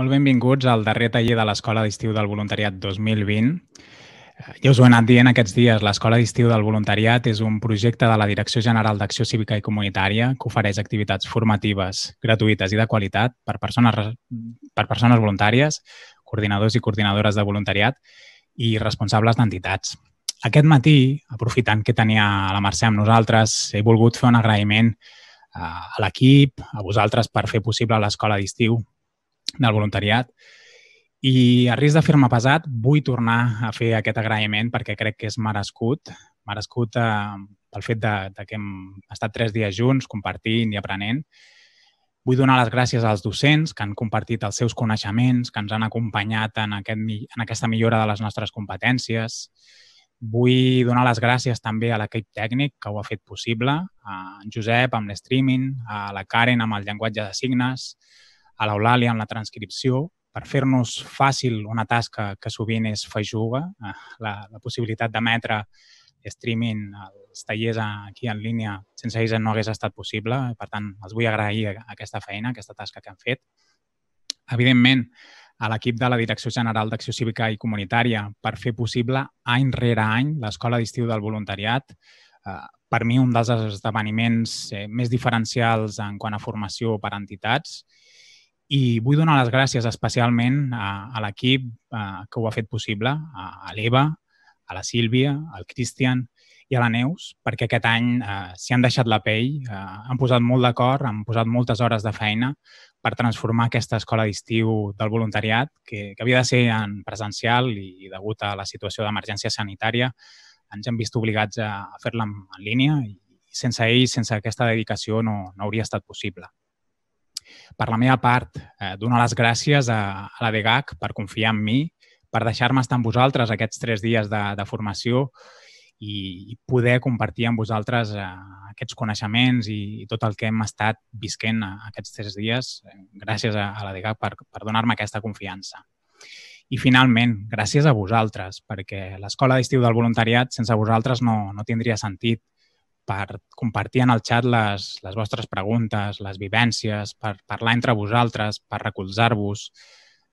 Molt benvinguts al darrer taller de l'Escola d'Estiu del Voluntariat 2020. Ja us ho he anat dient aquests dies, l'Escola d'Estiu del Voluntariat és un projecte de la Direcció General d'Acció Cívica i Comunitària que ofereix activitats formatives gratuïtes i de qualitat per persones, per persones voluntàries, coordinadors i coordinadores de voluntariat i responsables d'entitats. Aquest matí, aprofitant que tenia la Mercè amb nosaltres, he volgut fer un agraïment a l'equip, a vosaltres per fer possible l'escola d'estiu del voluntariat i a risc de fer-me pesat, vull tornar a fer aquest agraïment perquè crec que és merescut, merescut eh, pel fet de, de que hem estat tres dies junts compartint i aprenent. Vull donar les gràcies als docents que han compartit els seus coneixements, que ens han acompanyat en, aquest, en aquesta millora de les nostres competències. Vull donar les gràcies també a l'equip tècnic que ho ha fet possible, a en Josep amb l'streaming, a la Karen amb el llenguatge de signes, a l'Eulàlia amb la transcripció, per fer-nos fàcil una tasca que sovint és feixuga, eh, la, la possibilitat d'emetre streaming els tallers aquí en línia sense ells no hagués estat possible. Per tant, els vull agrair aquesta feina, aquesta tasca que han fet. Evidentment, a l'equip de la Direcció General d'Acció Cívica i Comunitària per fer possible any rere any l'Escola d'Estiu del Voluntariat. Eh, per mi, un dels esdeveniments eh, més diferencials en quant a formació per a entitats i vull donar les gràcies especialment a, a l'equip eh, que ho ha fet possible, a, l'Eva, a la Sílvia, al Cristian i a la Neus, perquè aquest any eh, s'hi han deixat la pell, eh, han posat molt d'acord, han posat moltes hores de feina per transformar aquesta escola d'estiu del voluntariat, que, que havia de ser en presencial i, i degut a la situació d'emergència sanitària ens hem vist obligats a, a fer-la en, en línia i, i sense ells, sense aquesta dedicació, no, no hauria estat possible. Per la meva part, eh, donar les gràcies a, a la DGAC per confiar en mi, per deixar-me estar amb vosaltres aquests tres dies de, de formació i poder compartir amb vosaltres eh, aquests coneixements i, i tot el que hem estat visquent aquests tres dies. Gràcies a, a la DGAC per, per donar-me aquesta confiança. I finalment, gràcies a vosaltres, perquè l'Escola d'Estiu del Voluntariat sense vosaltres no, no tindria sentit per compartir en el xat les, les vostres preguntes, les vivències, per parlar entre vosaltres, per recolzar-vos.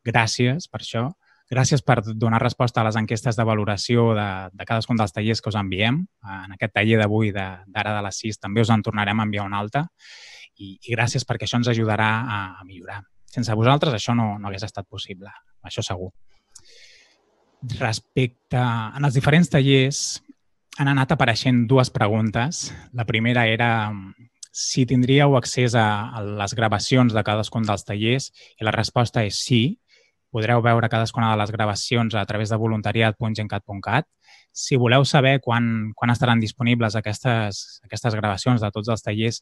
Gràcies per això. Gràcies per donar resposta a les enquestes de valoració de, de cadascun dels tallers que us enviem. En aquest taller d'avui, d'ara de, de les 6, també us en tornarem a enviar un altre. I, i gràcies perquè això ens ajudarà a, a millorar. Sense vosaltres això no, no hagués estat possible, això segur. Respecte en els diferents tallers, han anat apareixent dues preguntes. La primera era si tindríeu accés a, a les gravacions de cadascun dels tallers i la resposta és sí. Podreu veure cadascuna de les gravacions a través de voluntariat.gencat.cat. Si voleu saber quan, quan estaran disponibles aquestes, aquestes gravacions de tots els tallers,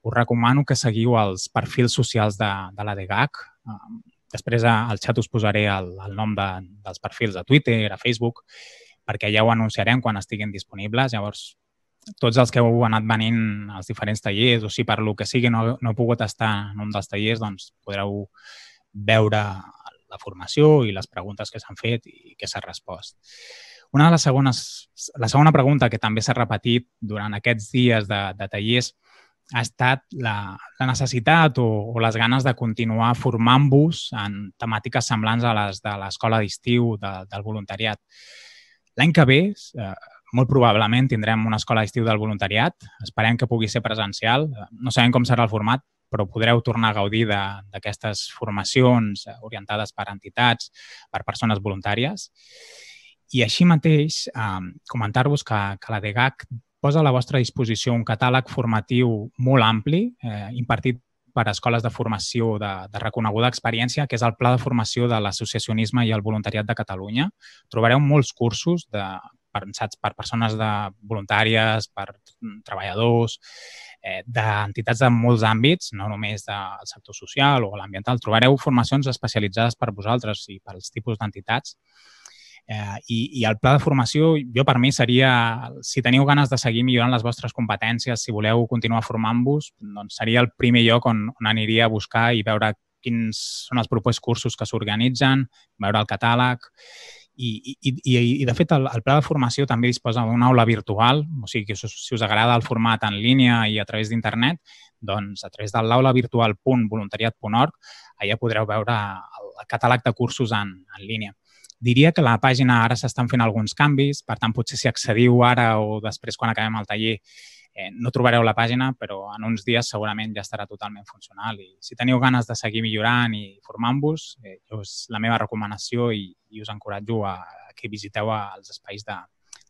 us recomano que seguiu els perfils socials de, de la DGAC. Després al xat us posaré el, el nom de, dels perfils de Twitter, a Facebook, perquè ja ho anunciarem quan estiguin disponibles. Llavors, tots els que heu anat venint als diferents tallers o si per lo que sigui no, no heu pogut estar en un dels tallers, doncs podreu veure la formació i les preguntes que s'han fet i que s'ha respost. Una de les segones, la segona pregunta que també s'ha repetit durant aquests dies de, de tallers ha estat la, la necessitat o, o les ganes de continuar formant-vos en temàtiques semblants a les de l'escola d'estiu de, del voluntariat. L'any que ve, eh, molt probablement, tindrem una escola d'estiu del voluntariat. Esperem que pugui ser presencial. No sabem com serà el format, però podreu tornar a gaudir d'aquestes formacions orientades per entitats, per persones voluntàries. I així mateix, eh, comentar-vos que, que la DGAC posa a la vostra disposició un catàleg formatiu molt ampli, eh, impartit per escoles de formació de, de reconeguda experiència, que és el Pla de Formació de l'Associacionisme i el Voluntariat de Catalunya. Trobareu molts cursos de, pensats per persones de voluntàries, per treballadors, eh, d'entitats de molts àmbits, no només del sector social o l'ambiental. Trobareu formacions especialitzades per vosaltres i pels tipus d'entitats Eh, i, I el pla de formació, jo per mi seria, si teniu ganes de seguir millorant les vostres competències, si voleu continuar formant-vos, doncs seria el primer lloc on, on aniria a buscar i veure quins són els propers cursos que s'organitzen, veure el catàleg I, i, i, i de fet, el, el pla de formació també disposa d'una aula virtual, o sigui que si us, agrada el format en línia i a través d'internet, doncs a través de l'aula virtual.voluntariat.org allà podreu veure el catàleg de cursos en, en línia. Diria que la pàgina ara s'estan fent alguns canvis, per tant, potser si accediu ara o després quan acabem el taller eh, no trobareu la pàgina, però en uns dies segurament ja estarà totalment funcional. I si teniu ganes de seguir millorant i formant-vos, eh, és la meva recomanació i, i us encoratjo a, a que visiteu els espais de,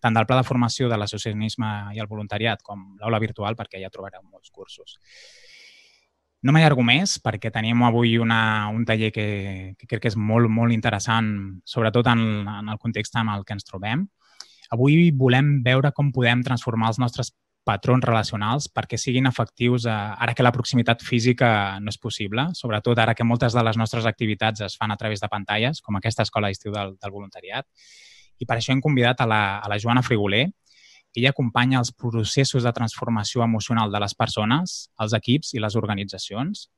tant del pla de formació de l'associacionisme i el voluntariat com l'aula virtual, perquè ja trobareu molts cursos. No m'allargo més perquè tenim avui una, un taller que, que crec que és molt, molt interessant, sobretot en, en el context amb el que ens trobem. Avui volem veure com podem transformar els nostres patrons relacionals perquè siguin efectius eh, ara que la proximitat física no és possible, sobretot ara que moltes de les nostres activitats es fan a través de pantalles, com aquesta escola d'estiu del, del voluntariat. I per això hem convidat a la, a la Joana Frigoler, ella acompanya els processos de transformació emocional de les persones, els equips i les organitzacions.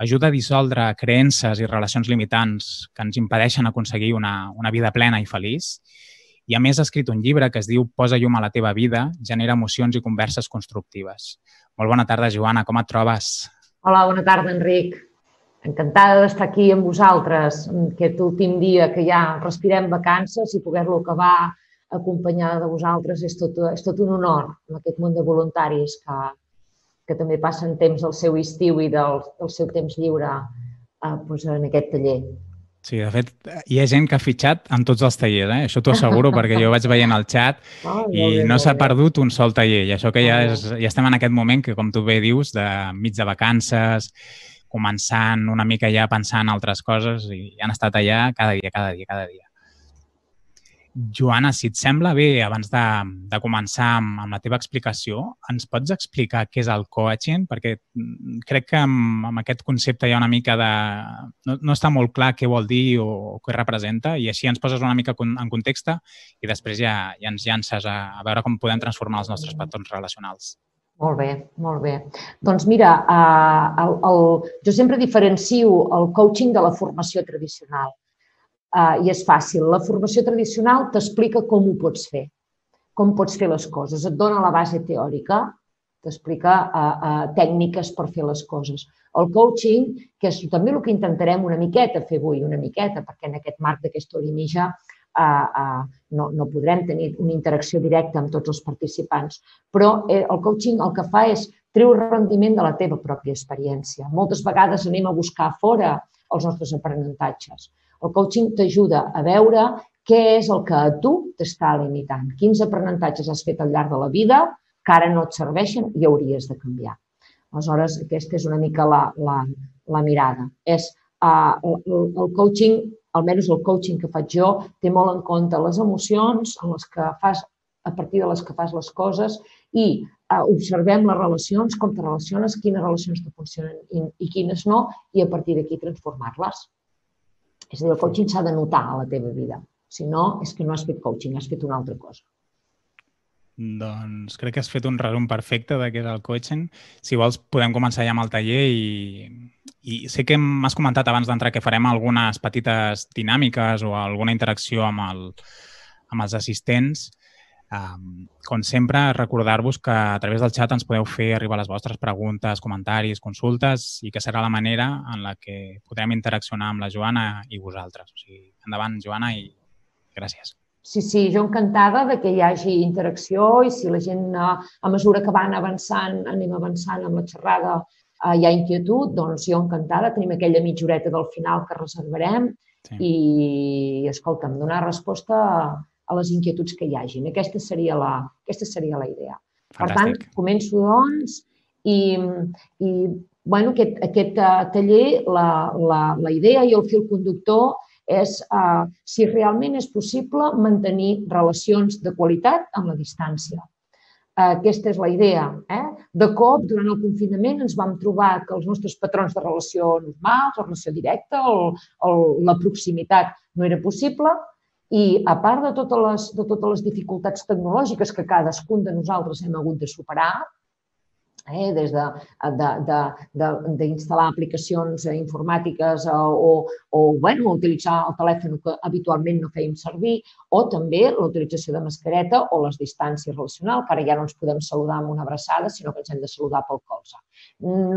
Ajuda a dissoldre creences i relacions limitants que ens impedeixen aconseguir una, una vida plena i feliç. I a més ha escrit un llibre que es diu Posa llum a la teva vida, genera emocions i converses constructives. Molt bona tarda, Joana, com et trobes? Hola, bona tarda, Enric. Encantada d'estar aquí amb vosaltres aquest últim dia que ja respirem vacances i poder-lo acabar acompanyada de vosaltres és tot, és tot un honor en aquest món de voluntaris que, que també passen temps del seu estiu i del, del seu temps lliure eh, doncs en aquest taller. Sí, de fet, hi ha gent que ha fitxat en tots els tallers, eh? això t'ho asseguro, perquè jo vaig veient el xat i bé, no s'ha perdut un sol taller. I això que ja, és, ja estem en aquest moment que, com tu bé dius, de mig de vacances, començant una mica ja pensant en altres coses i han estat allà cada dia, cada dia, cada dia. Joana, si et sembla bé, abans de, de començar amb, amb la teva explicació, ens pots explicar què és el coaching? Perquè mm, crec que amb, amb aquest concepte hi ha una mica de... No, no està molt clar què vol dir o, o què representa i així ens poses una mica en context i després ja, ja ens llances a, a veure com podem transformar els nostres patrons relacionals. Molt bé, molt bé. Doncs mira, eh, el, el, jo sempre diferencio el coaching de la formació tradicional uh, i és fàcil. La formació tradicional t'explica com ho pots fer, com pots fer les coses. Et dona la base teòrica, t'explica uh, uh, tècniques per fer les coses. El coaching, que és també el que intentarem una miqueta fer avui, una miqueta, perquè en aquest marc d'aquesta hora i mitja uh, uh, no, no podrem tenir una interacció directa amb tots els participants, però eh, el coaching el que fa és treure rendiment de la teva pròpia experiència. Moltes vegades anem a buscar fora els nostres aprenentatges. El coaching t'ajuda a veure què és el que a tu t'està limitant, quins aprenentatges has fet al llarg de la vida que ara no et serveixen i hauries de canviar. Aleshores, aquesta és una mica la, la, la mirada. És uh, el, el coaching, almenys el coaching que faig jo, té molt en compte les emocions en les que fas, a partir de les que fas les coses i uh, observem les relacions, com te relaciones, quines relacions te funcionen i, i quines no, i a partir d'aquí transformar-les. És a dir, el coaching s'ha de notar a la teva vida. Si no, és que no has fet coaching, has fet una altra cosa. Doncs crec que has fet un resum perfecte de què és el coaching. Si vols, podem començar ja amb el taller i, i sé que m'has comentat abans d'entrar que farem algunes petites dinàmiques o alguna interacció amb, el, amb els assistents. Um, com sempre, recordar-vos que a través del xat ens podeu fer arribar les vostres preguntes, comentaris, consultes i que serà la manera en la que podrem interaccionar amb la Joana i vosaltres. O sigui, endavant, Joana, i gràcies. Sí, sí, jo encantada de que hi hagi interacció i si la gent, eh, a mesura que van avançant, anem avançant amb la xerrada, eh, hi ha inquietud, doncs jo encantada. Tenim aquella mitja horeta del final que reservarem sí. i, escolta'm, donar resposta a les inquietuds que hi hagin. Aquesta seria la, aquesta seria la idea. Fantàstic. Per tant, començo doncs i, i bueno, aquest, aquest uh, taller, la, la, la idea i el fil conductor és uh, si realment és possible mantenir relacions de qualitat amb la distància. Uh, aquesta és la idea. Eh? De cop, durant el confinament, ens vam trobar que els nostres patrons de relació normals, la relació directa, el, el, la proximitat no era possible i a part de totes, les, de totes les dificultats tecnològiques que cadascun de nosaltres hem hagut de superar, eh, des d'instal·lar aplicacions informàtiques o, o bueno, utilitzar el telèfon que habitualment no fèiem servir, o també la utilització de mascareta o les distàncies relacionals, que ara ja no ens podem saludar amb una abraçada, sinó que ens hem de saludar pel colze.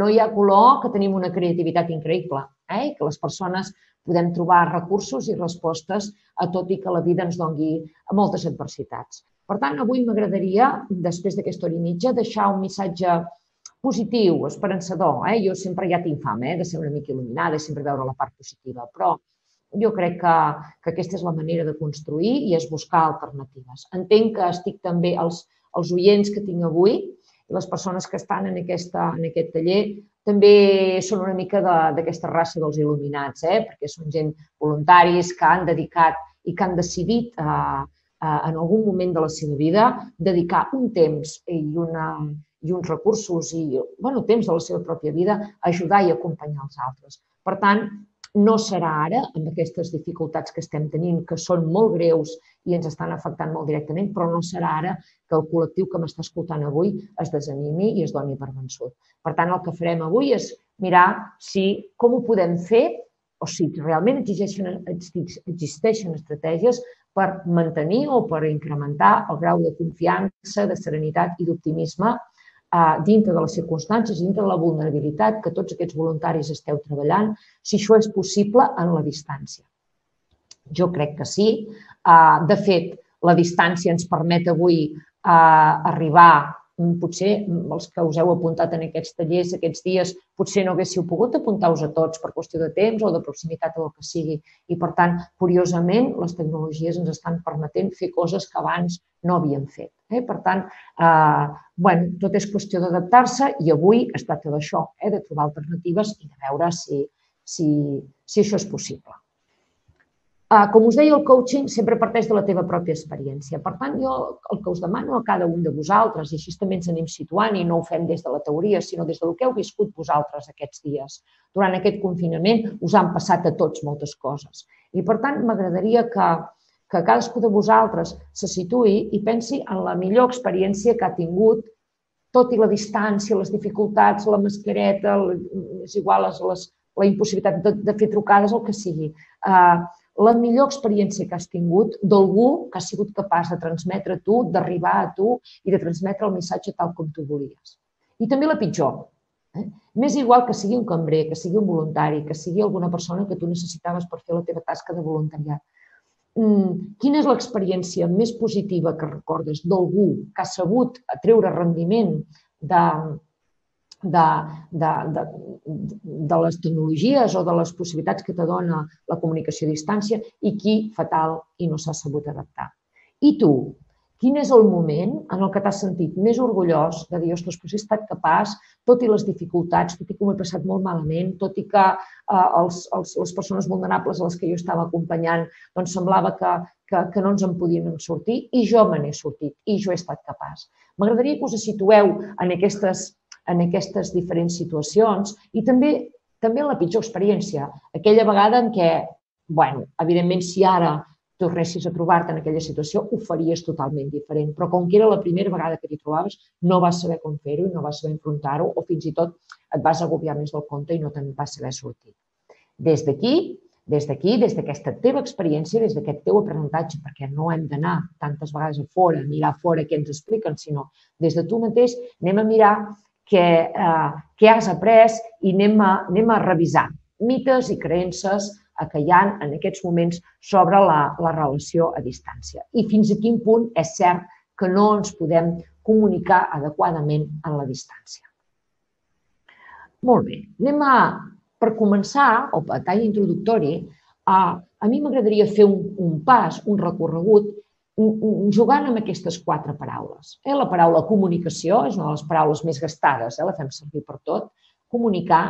No hi ha color que tenim una creativitat increïble, eh? que les persones podem trobar recursos i respostes a tot i que la vida ens dongui moltes adversitats. Per tant, avui m'agradaria, després d'aquesta hora i mitja, deixar un missatge positiu, esperançador. Eh? Jo sempre ja tinc fam eh? de ser una mica il·luminada i sempre veure la part positiva, però jo crec que, que aquesta és la manera de construir i és buscar alternatives. Entenc que estic també, els, els oients que tinc avui, les persones que estan en, aquesta, en aquest taller, també són una mica d'aquesta raça dels il·luminats, eh? perquè són gent voluntaris que han dedicat i que han decidit eh, eh, en algun moment de la seva vida dedicar un temps i una, i uns recursos i bueno, temps de la seva pròpia vida a ajudar i acompanyar els altres. Per tant, no serà ara, amb aquestes dificultats que estem tenint, que són molt greus i ens estan afectant molt directament, però no serà ara que el col·lectiu que m'està escoltant avui es desanimi i es doni per vençut. Per tant, el que farem avui és mirar si com ho podem fer o si realment existeixen, existeixen estratègies per mantenir o per incrementar el grau de confiança, de serenitat i d'optimisme dintre de les circumstàncies, dintre de la vulnerabilitat que tots aquests voluntaris esteu treballant, si això és possible en la distància. Jo crec que sí. De fet, la distància ens permet avui arribar potser mm, els que us heu apuntat en aquests tallers aquests dies, potser no haguéssiu pogut apuntar-vos a tots per qüestió de temps o de proximitat o el que sigui. I, per tant, curiosament, les tecnologies ens estan permetent fer coses que abans no havíem fet. Eh? Per tant, eh, bueno, tot és qüestió d'adaptar-se i avui es tracta d'això, eh? de trobar alternatives i de veure si, si, si això és possible. Uh, com us deia, el coaching sempre parteix de la teva pròpia experiència. Per tant, jo el que us demano a cada un de vosaltres, i així també ens anem situant i no ho fem des de la teoria, sinó des del que heu viscut vosaltres aquests dies. Durant aquest confinament us han passat a tots moltes coses. I per tant, m'agradaria que, que cadascú de vosaltres se situï i pensi en la millor experiència que ha tingut tot i la distància, les dificultats, la mascareta, és igual, les, la impossibilitat de, de fer trucades, el que sigui. Uh, la millor experiència que has tingut d'algú que ha sigut capaç de transmetre a tu, d'arribar a tu i de transmetre el missatge tal com tu volies. I també la pitjor. Eh? M'és igual que sigui un cambrer, que sigui un voluntari, que sigui alguna persona que tu necessitaves per fer la teva tasca de voluntariat. Mm, quina és l'experiència més positiva que recordes d'algú que ha sabut treure rendiment de, de, de, de, de les tecnologies o de les possibilitats que te dona la comunicació a distància i qui, fatal, i no s'ha sabut adaptar. I tu, quin és el moment en el que t'has sentit més orgullós de dir, ostres, però he estat capaç, tot i les dificultats, tot i que m'ho he passat molt malament, tot i que eh, els, els, les persones vulnerables a les que jo estava acompanyant doncs semblava que, que, que no ens en podien sortir i jo me n'he sortit i jo he estat capaç. M'agradaria que us situeu en aquestes en aquestes diferents situacions i també també la pitjor experiència, aquella vegada en què, bueno, evidentment, si ara tornessis a trobar-te en aquella situació, ho faries totalment diferent. Però com que era la primera vegada que t'hi trobaves, no vas saber com fer-ho i no vas saber enfrontar-ho o fins i tot et vas agobiar més del compte i no te'n vas saber sortir. Des d'aquí, des d'aquí, des d'aquesta teva experiència, des d'aquest teu aprenentatge, perquè no hem d'anar tantes vegades a fora, mirar fora què ens expliquen, sinó des de tu mateix anem a mirar què, eh, què has après i anem a, anem a revisar mites i creences que hi ha en aquests moments sobre la, la relació a distància. I fins a quin punt és cert que no ens podem comunicar adequadament en la distància. Molt bé, anem a, per començar, o a tall introductori, a, a mi m'agradaria fer un, un pas, un recorregut jugant amb aquestes quatre paraules. Eh? La paraula comunicació és una de les paraules més gastades, eh? la fem servir per tot. Comunicar,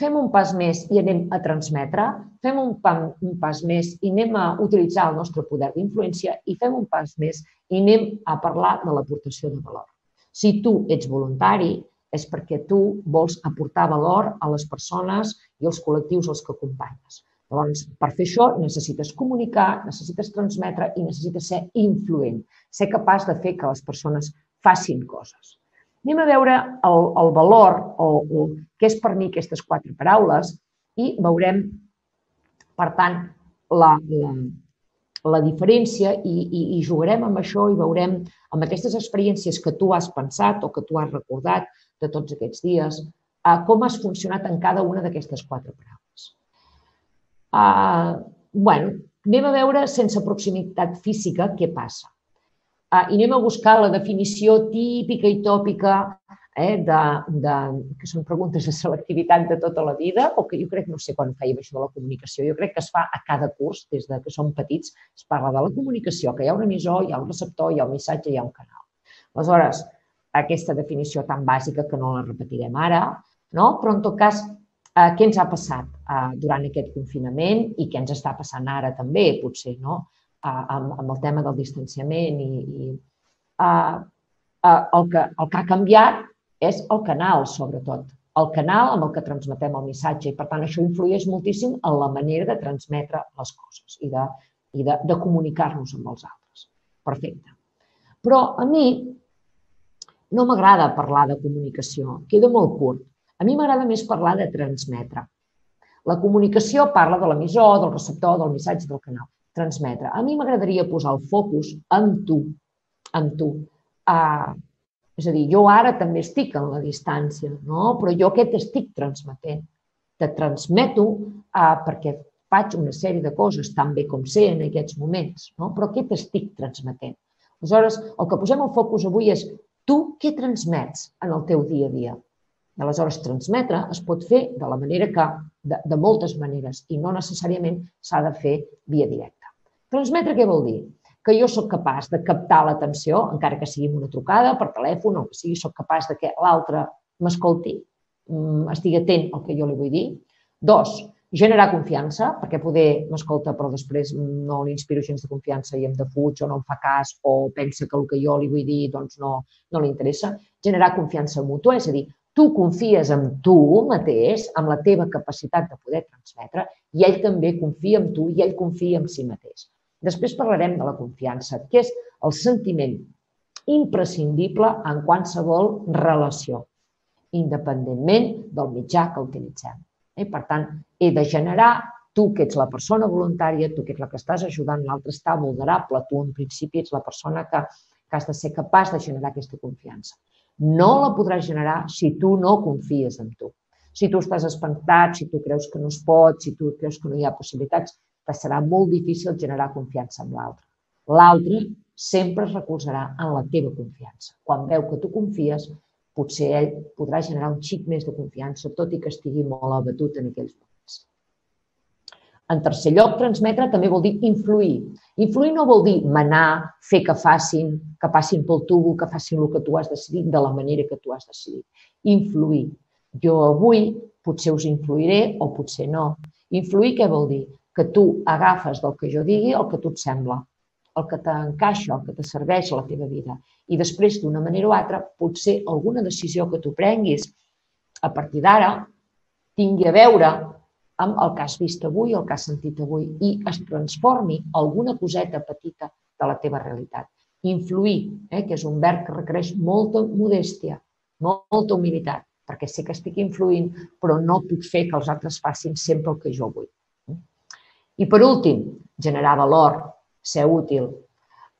fem un pas més i anem a transmetre, fem un, pa, un pas més i anem a utilitzar el nostre poder d'influència i fem un pas més i anem a parlar de l'aportació de valor. Si tu ets voluntari, és perquè tu vols aportar valor a les persones i als col·lectius als que acompanyes. Llavors, per fer això necessites comunicar, necessites transmetre i necessites ser influent, ser capaç de fer que les persones facin coses. Anem a veure el, el valor o, o què és per mi aquestes quatre paraules i veurem, per tant, la, la, la diferència i, i, i jugarem amb això i veurem amb aquestes experiències que tu has pensat o que tu has recordat de tots aquests dies, a com has funcionat en cada una d'aquestes quatre paraules. Uh, bueno, anem a veure sense proximitat física què passa. Uh, I anem a buscar la definició típica i tòpica eh, de, de, que són preguntes de selectivitat de tota la vida, o que jo crec, no sé quan fèiem això de la comunicació, jo crec que es fa a cada curs, des de que som petits, es parla de la comunicació, que hi ha un emissor, hi ha un receptor, hi ha un missatge, hi ha un canal. Aleshores, aquesta definició tan bàsica que no la repetirem ara, no? però en tot cas, eh, què ens ha passat eh, durant aquest confinament i què ens està passant ara també, potser, no? amb, amb el tema del distanciament i, i uh, uh, el, que, el que ha canviat és el canal, sobretot. El canal amb el que transmetem el missatge i, per tant, això influeix moltíssim en la manera de transmetre les coses i de, i de, de comunicar-nos amb els altres. Perfecte. Però a mi no m'agrada parlar de comunicació, queda molt curt. A mi m'agrada més parlar de transmetre. La comunicació parla de l'emissor, del receptor, del missatge, del canal transmetre. A mi m'agradaria posar el focus en tu, en tu. Uh, és a dir, jo ara també estic en la distància, no? però jo què t'estic transmetent? Te transmeto uh, perquè faig una sèrie de coses tan bé com sé en aquests moments, no? però què t'estic transmetent? Aleshores, el que posem el focus avui és tu què transmets en el teu dia a dia? Aleshores, transmetre es pot fer de la manera que, de, de moltes maneres, i no necessàriament s'ha de fer via directa. Transmetre què vol dir? Que jo sóc capaç de captar l'atenció, encara que sigui una trucada per telèfon o que sigui, sóc capaç de que l'altre m'escolti, mm, estigui atent al que jo li vull dir. Dos, generar confiança, perquè poder m'escolta però després no li inspiro gens de confiança i em defuig o no em fa cas o pensa que el que jo li vull dir doncs no, no li interessa. Generar confiança mútua, és a dir, tu confies en tu mateix, amb la teva capacitat de poder transmetre, i ell també confia en tu i ell confia en si mateix. Després parlarem de la confiança, que és el sentiment imprescindible en qualsevol relació, independentment del mitjà que utilitzem. I, per tant, he de generar, tu que ets la persona voluntària, tu que ets la que estàs ajudant, l'altre està vulnerable, tu en principi ets la persona que, que has de ser capaç de generar aquesta confiança. No la podràs generar si tu no confies en tu. Si tu estàs espantat, si tu creus que no es pot, si tu creus que no hi ha possibilitats, que serà molt difícil generar confiança amb l'altre. L'altre sempre es recolzarà en la teva confiança. Quan veu que tu confies, potser ell podrà generar un xic més de confiança, tot i que estigui molt abatut en aquells moments. En tercer lloc, transmetre també vol dir influir. Influir no vol dir manar, fer que facin, que passin pel tubo, que facin el que tu has decidit de la manera que tu has decidit. Influir. Jo avui potser us influiré o potser no. Influir què vol dir? que tu agafes del que jo digui el que tu et sembla, el que t'encaixa, el que te serveix a la teva vida. I després, d'una manera o altra, potser alguna decisió que tu prenguis a partir d'ara tingui a veure amb el que has vist avui, el que has sentit avui, i es transformi alguna coseta petita de la teva realitat. Influir, eh, que és un verb que requereix molta modèstia, molta humilitat, perquè sé que estic influint, però no puc fer que els altres facin sempre el que jo vull. I per últim, generar valor, ser útil.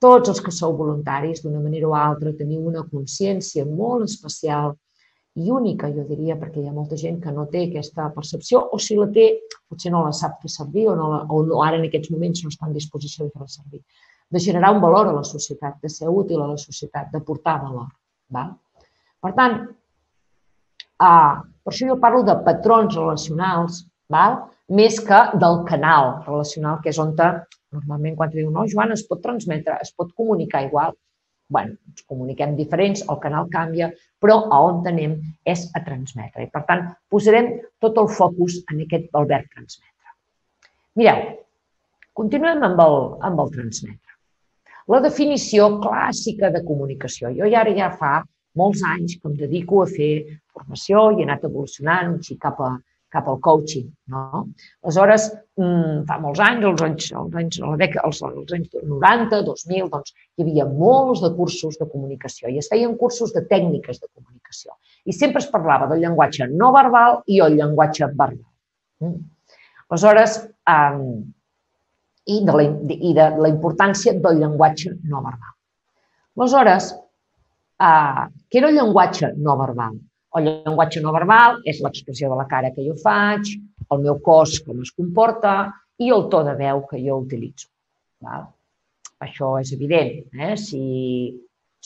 Tots els que sou voluntaris, d'una manera o altra, teniu una consciència molt especial i única, jo diria, perquè hi ha molta gent que no té aquesta percepció, o si la té, potser no la sap fer servir o, no la, o no, ara en aquests moments no està en disposició de fer-la servir. De generar un valor a la societat, de ser útil a la societat, de portar valor. Val? Per tant, ah, per això jo parlo de patrons relacionals, val? més que del canal relacional, que és on normalment quan diu, no, Joan, es pot transmetre, es pot comunicar igual. Bueno, ens comuniquem diferents, el canal canvia, però a on anem és a transmetre. I, per tant, posarem tot el focus en aquest el verb transmetre. Mireu, continuem amb el, amb el transmetre. La definició clàssica de comunicació. Jo ja ara ja fa molts anys que em dedico a fer formació i he anat evolucionant un xic cap a, cap al coaching. No? Aleshores, mm, fa molts anys, els anys, els anys, la dècada, els, els anys 90, 2000, doncs, hi havia molts de cursos de comunicació i es feien cursos de tècniques de comunicació. I sempre es parlava del llenguatge no verbal i el llenguatge verbal. Mm. Aleshores, um, i de, la, i de la importància del llenguatge no verbal. Aleshores, uh, què era el llenguatge no verbal? El llenguatge no verbal és l'expressió de la cara que jo faig, el meu cos com es comporta i el to de veu que jo utilitzo. Val? Això és evident. Eh? Si,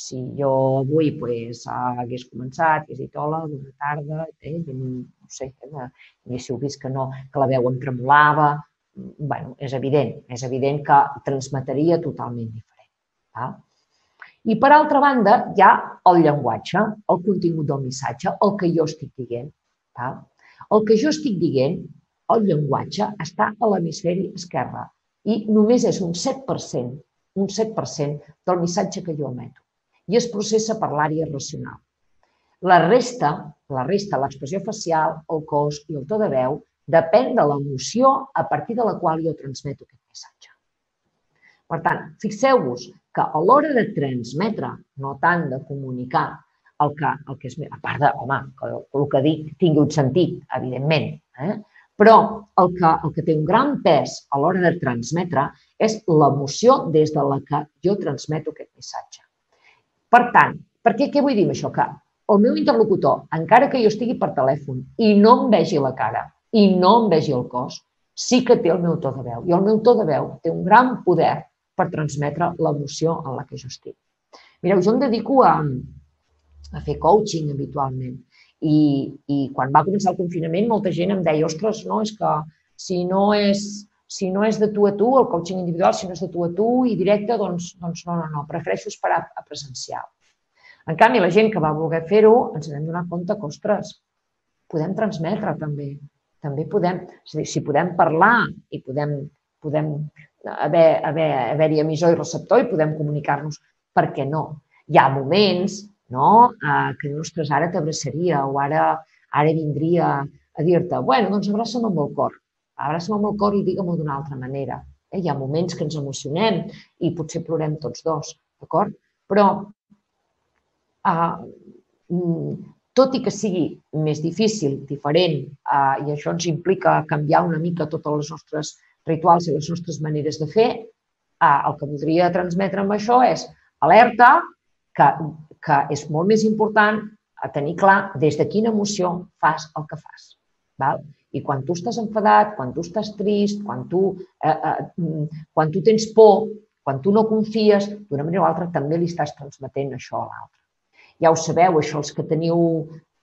si jo avui pues, hagués començat, hagués dit hola, bona tarda, eh? no sé, eh? haguéssiu vist que, no, que la veu em tremolava, bueno, és evident, és evident que transmetria totalment diferent. Val? I per altra banda, hi ha el llenguatge, el contingut del missatge, el que jo estic dient. Val? El que jo estic dient, el llenguatge, està a l'hemisferi esquerre i només és un 7%, un 7% del missatge que jo emeto i es processa per l'àrea racional. La resta, la resta, l'expressió facial, el cos i el to de veu, depèn de l'emoció a partir de la qual jo transmeto aquest missatge. Per tant, fixeu-vos que a l'hora de transmetre, no tant de comunicar, el que, el que és, a part de, home, que el que dic tingui un sentit, evidentment, eh? però el que, el que té un gran pes a l'hora de transmetre és l'emoció des de la que jo transmeto aquest missatge. Per tant, per què, què vull dir amb això? Que el meu interlocutor, encara que jo estigui per telèfon i no em vegi la cara i no em vegi el cos, sí que té el meu to de veu. I el meu to de veu té un gran poder per transmetre l'emoció en la que jo estic. Mireu, jo em dedico a, a fer coaching habitualment i, i quan va començar el confinament molta gent em deia, ostres, no, és que si no és, si no és de tu a tu, el coaching individual, si no és de tu a tu i directe, doncs, doncs no, no, no, prefereixo esperar a presencial. En canvi, la gent que va voler fer-ho, ens vam donar compte que, ostres, podem transmetre també. També podem, és a dir, si podem parlar i podem, podem haver-hi haver, haver emissor i receptor i podem comunicar-nos. Per què no? Hi ha moments no? Eh, que ostres, ara t'abraçaria o ara, ara vindria a dir-te, bueno, doncs abraça'm amb el cor. Abraça'm amb el cor i digue-m'ho d'una altra manera. Eh? Hi ha moments que ens emocionem i potser plorem tots dos, d'acord? Però eh, tot i que sigui més difícil, diferent, eh, i això ens implica canviar una mica totes les nostres rituals i les nostres maneres de fer, eh, el que voldria transmetre amb això és alerta que, que és molt més important a tenir clar des de quina emoció fas el que fas. Val? I quan tu estàs enfadat, quan tu estàs trist, quan tu, eh, eh, quan tu tens por, quan tu no confies, d'una manera o altra també li estàs transmetent això a l'altre. Ja ho sabeu, això, els que teniu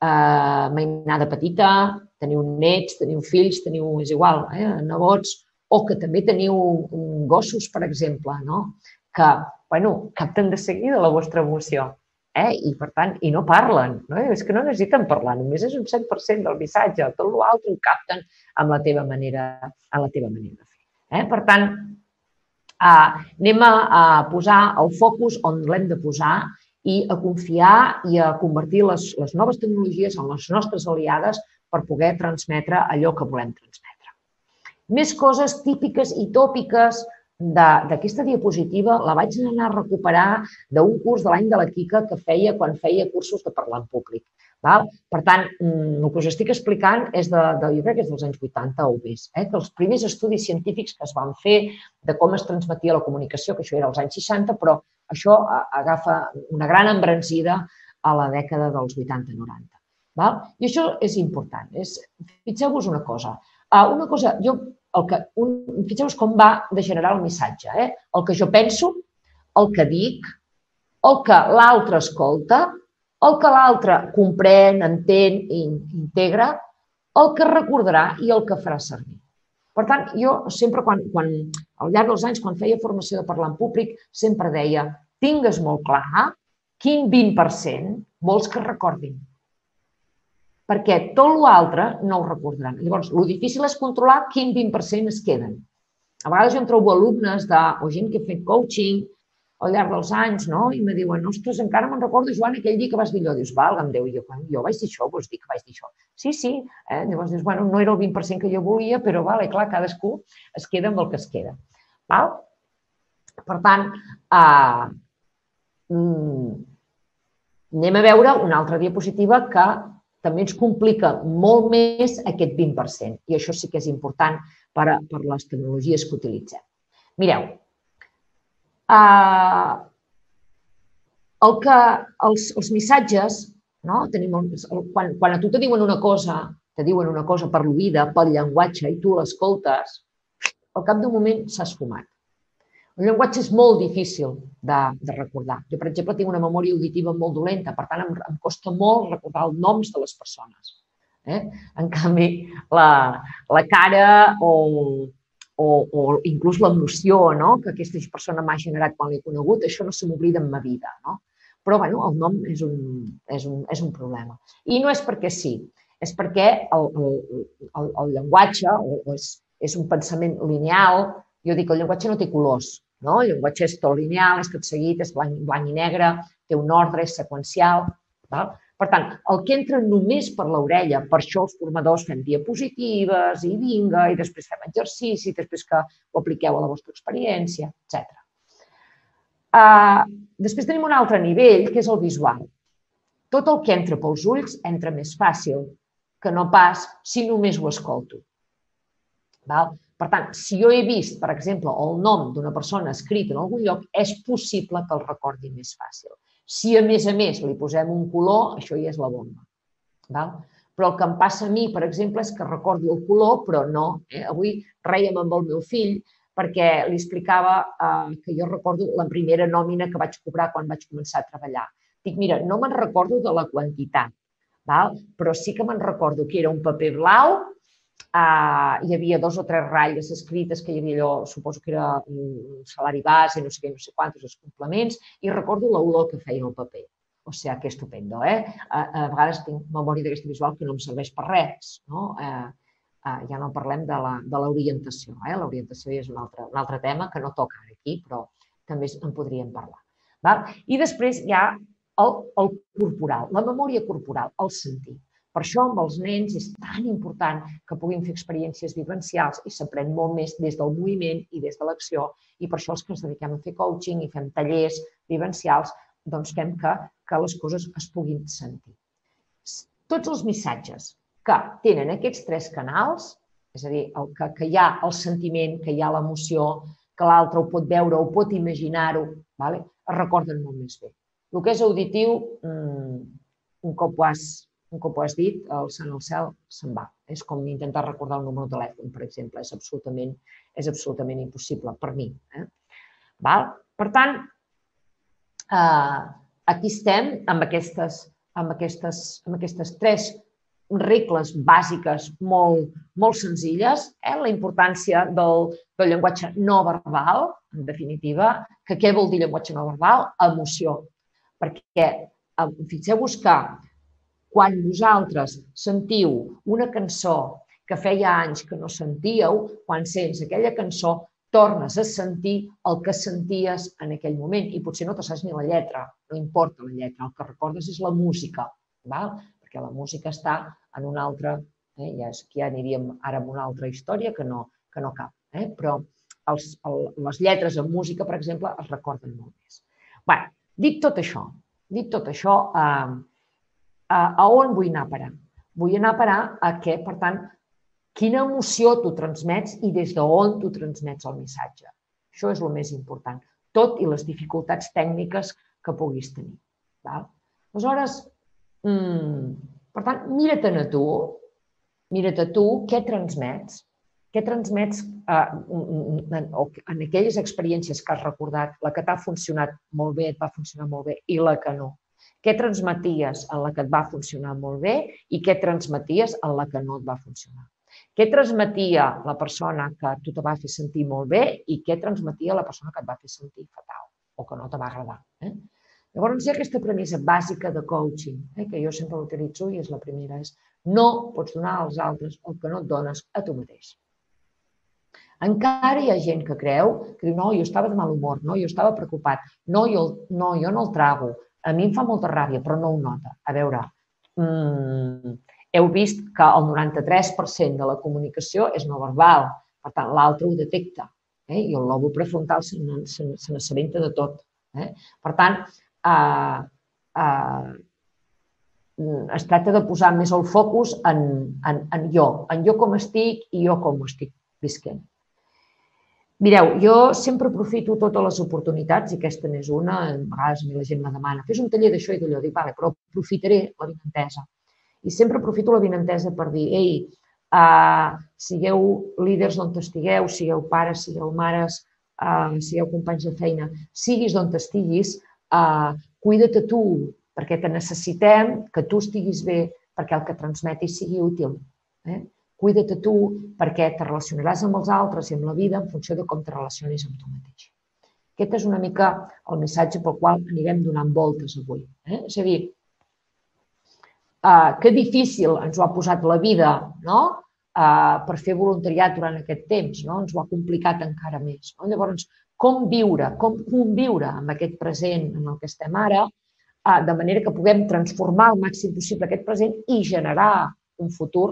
eh, mainada petita, teniu nets, teniu fills, teniu, és igual, eh, nebots, o que també teniu gossos, per exemple, no? que bueno, capten de seguida la vostra emoció eh? i per tant, i no parlen. No? És que no necessiten parlar, només és un 7% del missatge, tot l'altre ho capten amb la teva manera, amb la teva manera de fer. Eh? Per tant, eh, anem a, a posar el focus on l'hem de posar i a confiar i a convertir les, les noves tecnologies en les nostres aliades per poder transmetre allò que volem transmetre. Més coses típiques i tòpiques d'aquesta diapositiva la vaig anar a recuperar d'un curs de l'any de la Quica que feia quan feia cursos de parlar en públic. Val? Per tant, mm, el que us estic explicant és de, de jo crec que és dels anys 80 o més, eh? que els primers estudis científics que es van fer de com es transmetia la comunicació, que això era als anys 60, però això agafa una gran embranzida a la dècada dels 80-90. Val? I això és important. És, Fixeu-vos una cosa. Uh, una cosa, jo, el que, un, fixeu-vos com va de generar el missatge. Eh? El que jo penso, el que dic, el que l'altre escolta, el que l'altre comprèn, entén i integra, el que recordarà i el que farà servir. Per tant, jo sempre, quan, quan, al llarg dels anys, quan feia formació de parlar en públic, sempre deia, tingues molt clar quin 20% vols que recordin perquè tot l'altre no ho recordaran. Llavors, el difícil és controlar quin 20% es queden. A vegades jo em trobo alumnes de, o gent que ha fet coaching al llarg dels anys, no? I me diuen, ostres, encara me'n recordo, Joan, aquell dia que vas dir allò. Dius, valga'm Déu, jo, quan jo vaig dir això, vols dir que vaig dir això. Sí, sí. Eh? Llavors dius, bueno, no era el 20% que jo volia, però vale, clar, cadascú es queda amb el que es queda. Val? Per tant, eh, mm, anem a veure una altra diapositiva que també ens complica molt més aquest 20%. I això sí que és important per, a, per les tecnologies que utilitzem. Mireu, eh, el que els, els missatges no? Tenim el, quan, quan a tu te diuen una cosa, te diuen una cosa per l'oïda, pel llenguatge, i tu l'escoltes, al cap d'un moment s'ha esfumat. El llenguatge és molt difícil de, de recordar. Jo, per exemple, tinc una memòria auditiva molt dolenta, per tant, em, em costa molt recordar els noms de les persones. Eh? En canvi, la, la cara o, o, o inclús l'emoció no? que aquesta persona m'ha generat quan l'he conegut, això no se m'oblida en ma vida. No? Però bueno, el nom és un, és, un, és un problema. I no és perquè sí, és perquè el, el, el, el llenguatge és, és un pensament lineal. Jo dic que el llenguatge no té colors, no? El llenguatge és tot lineal, és tot seguit, és blanc, blanc i negre, té un ordre, és seqüencial. Val? Per tant, el que entra només per l'orella, per això els formadors fem diapositives i vinga, i després fem exercici, després que ho apliqueu a la vostra experiència, etc. Uh, després tenim un altre nivell, que és el visual. Tot el que entra pels ulls entra més fàcil que no pas si només ho escolto. Val? Per tant, si jo he vist, per exemple, el nom d'una persona escrit en algun lloc, és possible que el recordi més fàcil. Si, a més a més, li posem un color, això ja és la bomba. Val? Però el que em passa a mi, per exemple, és que recordo el color, però no. Eh? Avui reiem amb el meu fill perquè li explicava eh, que jo recordo la primera nòmina que vaig cobrar quan vaig començar a treballar. Dic, mira, no me'n recordo de la quantitat, val? però sí que me'n recordo que era un paper blau, eh, hi havia dos o tres ratlles escrites que hi havia allò, suposo que era un salari base, no sé què, no sé quantos, els complements, i recordo l'olor que feia el paper. O sigui, que estupendo, eh? A, a vegades tinc memòria d'aquesta visual que no em serveix per res, no? Eh, eh, ja no parlem de l'orientació. Eh? L'orientació és un altre, un altre tema que no toca aquí, però també en podríem parlar. Val? I després hi ha el, el corporal, la memòria corporal, el sentir. Per això amb els nens és tan important que puguin fer experiències vivencials i s'aprèn molt més des del moviment i des de l'acció i per això els que ens dediquem a fer coaching i fem tallers vivencials, doncs fem que, que les coses es puguin sentir. Tots els missatges que tenen aquests tres canals, és a dir, el que, que hi ha el sentiment, que hi ha l'emoció, que l'altre ho pot veure, ho pot imaginar-ho, vale? es recorden molt més bé. El que és auditiu, mmm, un cop ho has, un cop ho has dit, el sant al cel se'n va. És com intentar recordar el número de telèfon, per exemple. És absolutament, és absolutament impossible per mi. Eh? Val? Per tant, eh, aquí estem amb aquestes, amb aquestes, amb aquestes tres regles bàsiques molt, molt senzilles, eh? la importància del, del llenguatge no verbal, en definitiva, que què vol dir llenguatge no verbal? Emoció. Perquè eh, fixeu-vos que quan vosaltres sentiu una cançó que feia anys que no sentíeu, quan sents aquella cançó, tornes a sentir el que senties en aquell moment i potser no te saps ni la lletra, no importa la lletra, el que recordes és la música. Val? perquè la música està en una altra, eh, ja és ja aniríem ara amb una altra història que no, que no cap, eh? però els, el, les lletres en música, per exemple, es recorden molt més. Bé, dit tot això, dit tot això, eh, a, on vull anar a parar? Vull anar a parar a què, per tant, quina emoció tu transmets i des d'on tu transmets el missatge. Això és el més important, tot i les dificultats tècniques que puguis tenir. Val? Aleshores, Mm. Per tant, mira't a tu, mira't a tu què transmets, què transmets eh, en, en aquelles experiències que has recordat, la que t'ha funcionat molt bé, et va funcionar molt bé, i la que no. Què transmeties en la que et va funcionar molt bé i què transmeties en la que no et va funcionar. Què transmetia la persona que tu te va fer sentir molt bé i què transmetia la persona que et va fer sentir fatal o que no te va agradar. Eh? Llavors hi ha aquesta premissa bàsica de coaching, eh, que jo sempre l'utilitzo i és la primera, és no pots donar als altres el que no et dones a tu mateix. Encara hi ha gent que creu que diu, no, jo estava de mal humor, no, jo estava preocupat, no, jo, no, jo no el trago, a mi em fa molta ràbia, però no ho nota. A veure, mmm, heu vist que el 93% de la comunicació és no verbal. Per tant, l'altre ho detecta. Eh? I el lòbul prefrontal se n'assabenta de tot. Eh? Per tant, eh, eh, es tracta de posar més el focus en, en, en jo, en jo com estic i jo com estic visquent. Mireu, jo sempre aprofito totes les oportunitats, i aquesta n'és una, a vegades la gent me demana, fes un taller d'això i d'allò, dic, vale, però aprofitaré la vinentesa. I sempre aprofito la vinentesa per dir, ei, uh, sigueu líders d'on estigueu, sigueu pares, sigueu mares, uh, sigueu companys de feina, siguis d'on estiguis, uh, cuida't a tu, perquè te necessitem, que tu estiguis bé, perquè el que transmetis sigui útil. Eh? Cuida't a tu perquè te relacionaràs amb els altres i amb la vida en funció de com te relacionis amb tu mateix. Aquest és una mica el missatge pel qual anirem donant voltes avui. Eh? És a dir, uh, que difícil ens ho ha posat la vida no? uh, per fer voluntariat durant aquest temps. No? Ens ho ha complicat encara més. No? Llavors, com viure, com conviure amb aquest present en el que estem ara, uh, de manera que puguem transformar al màxim possible aquest present i generar un futur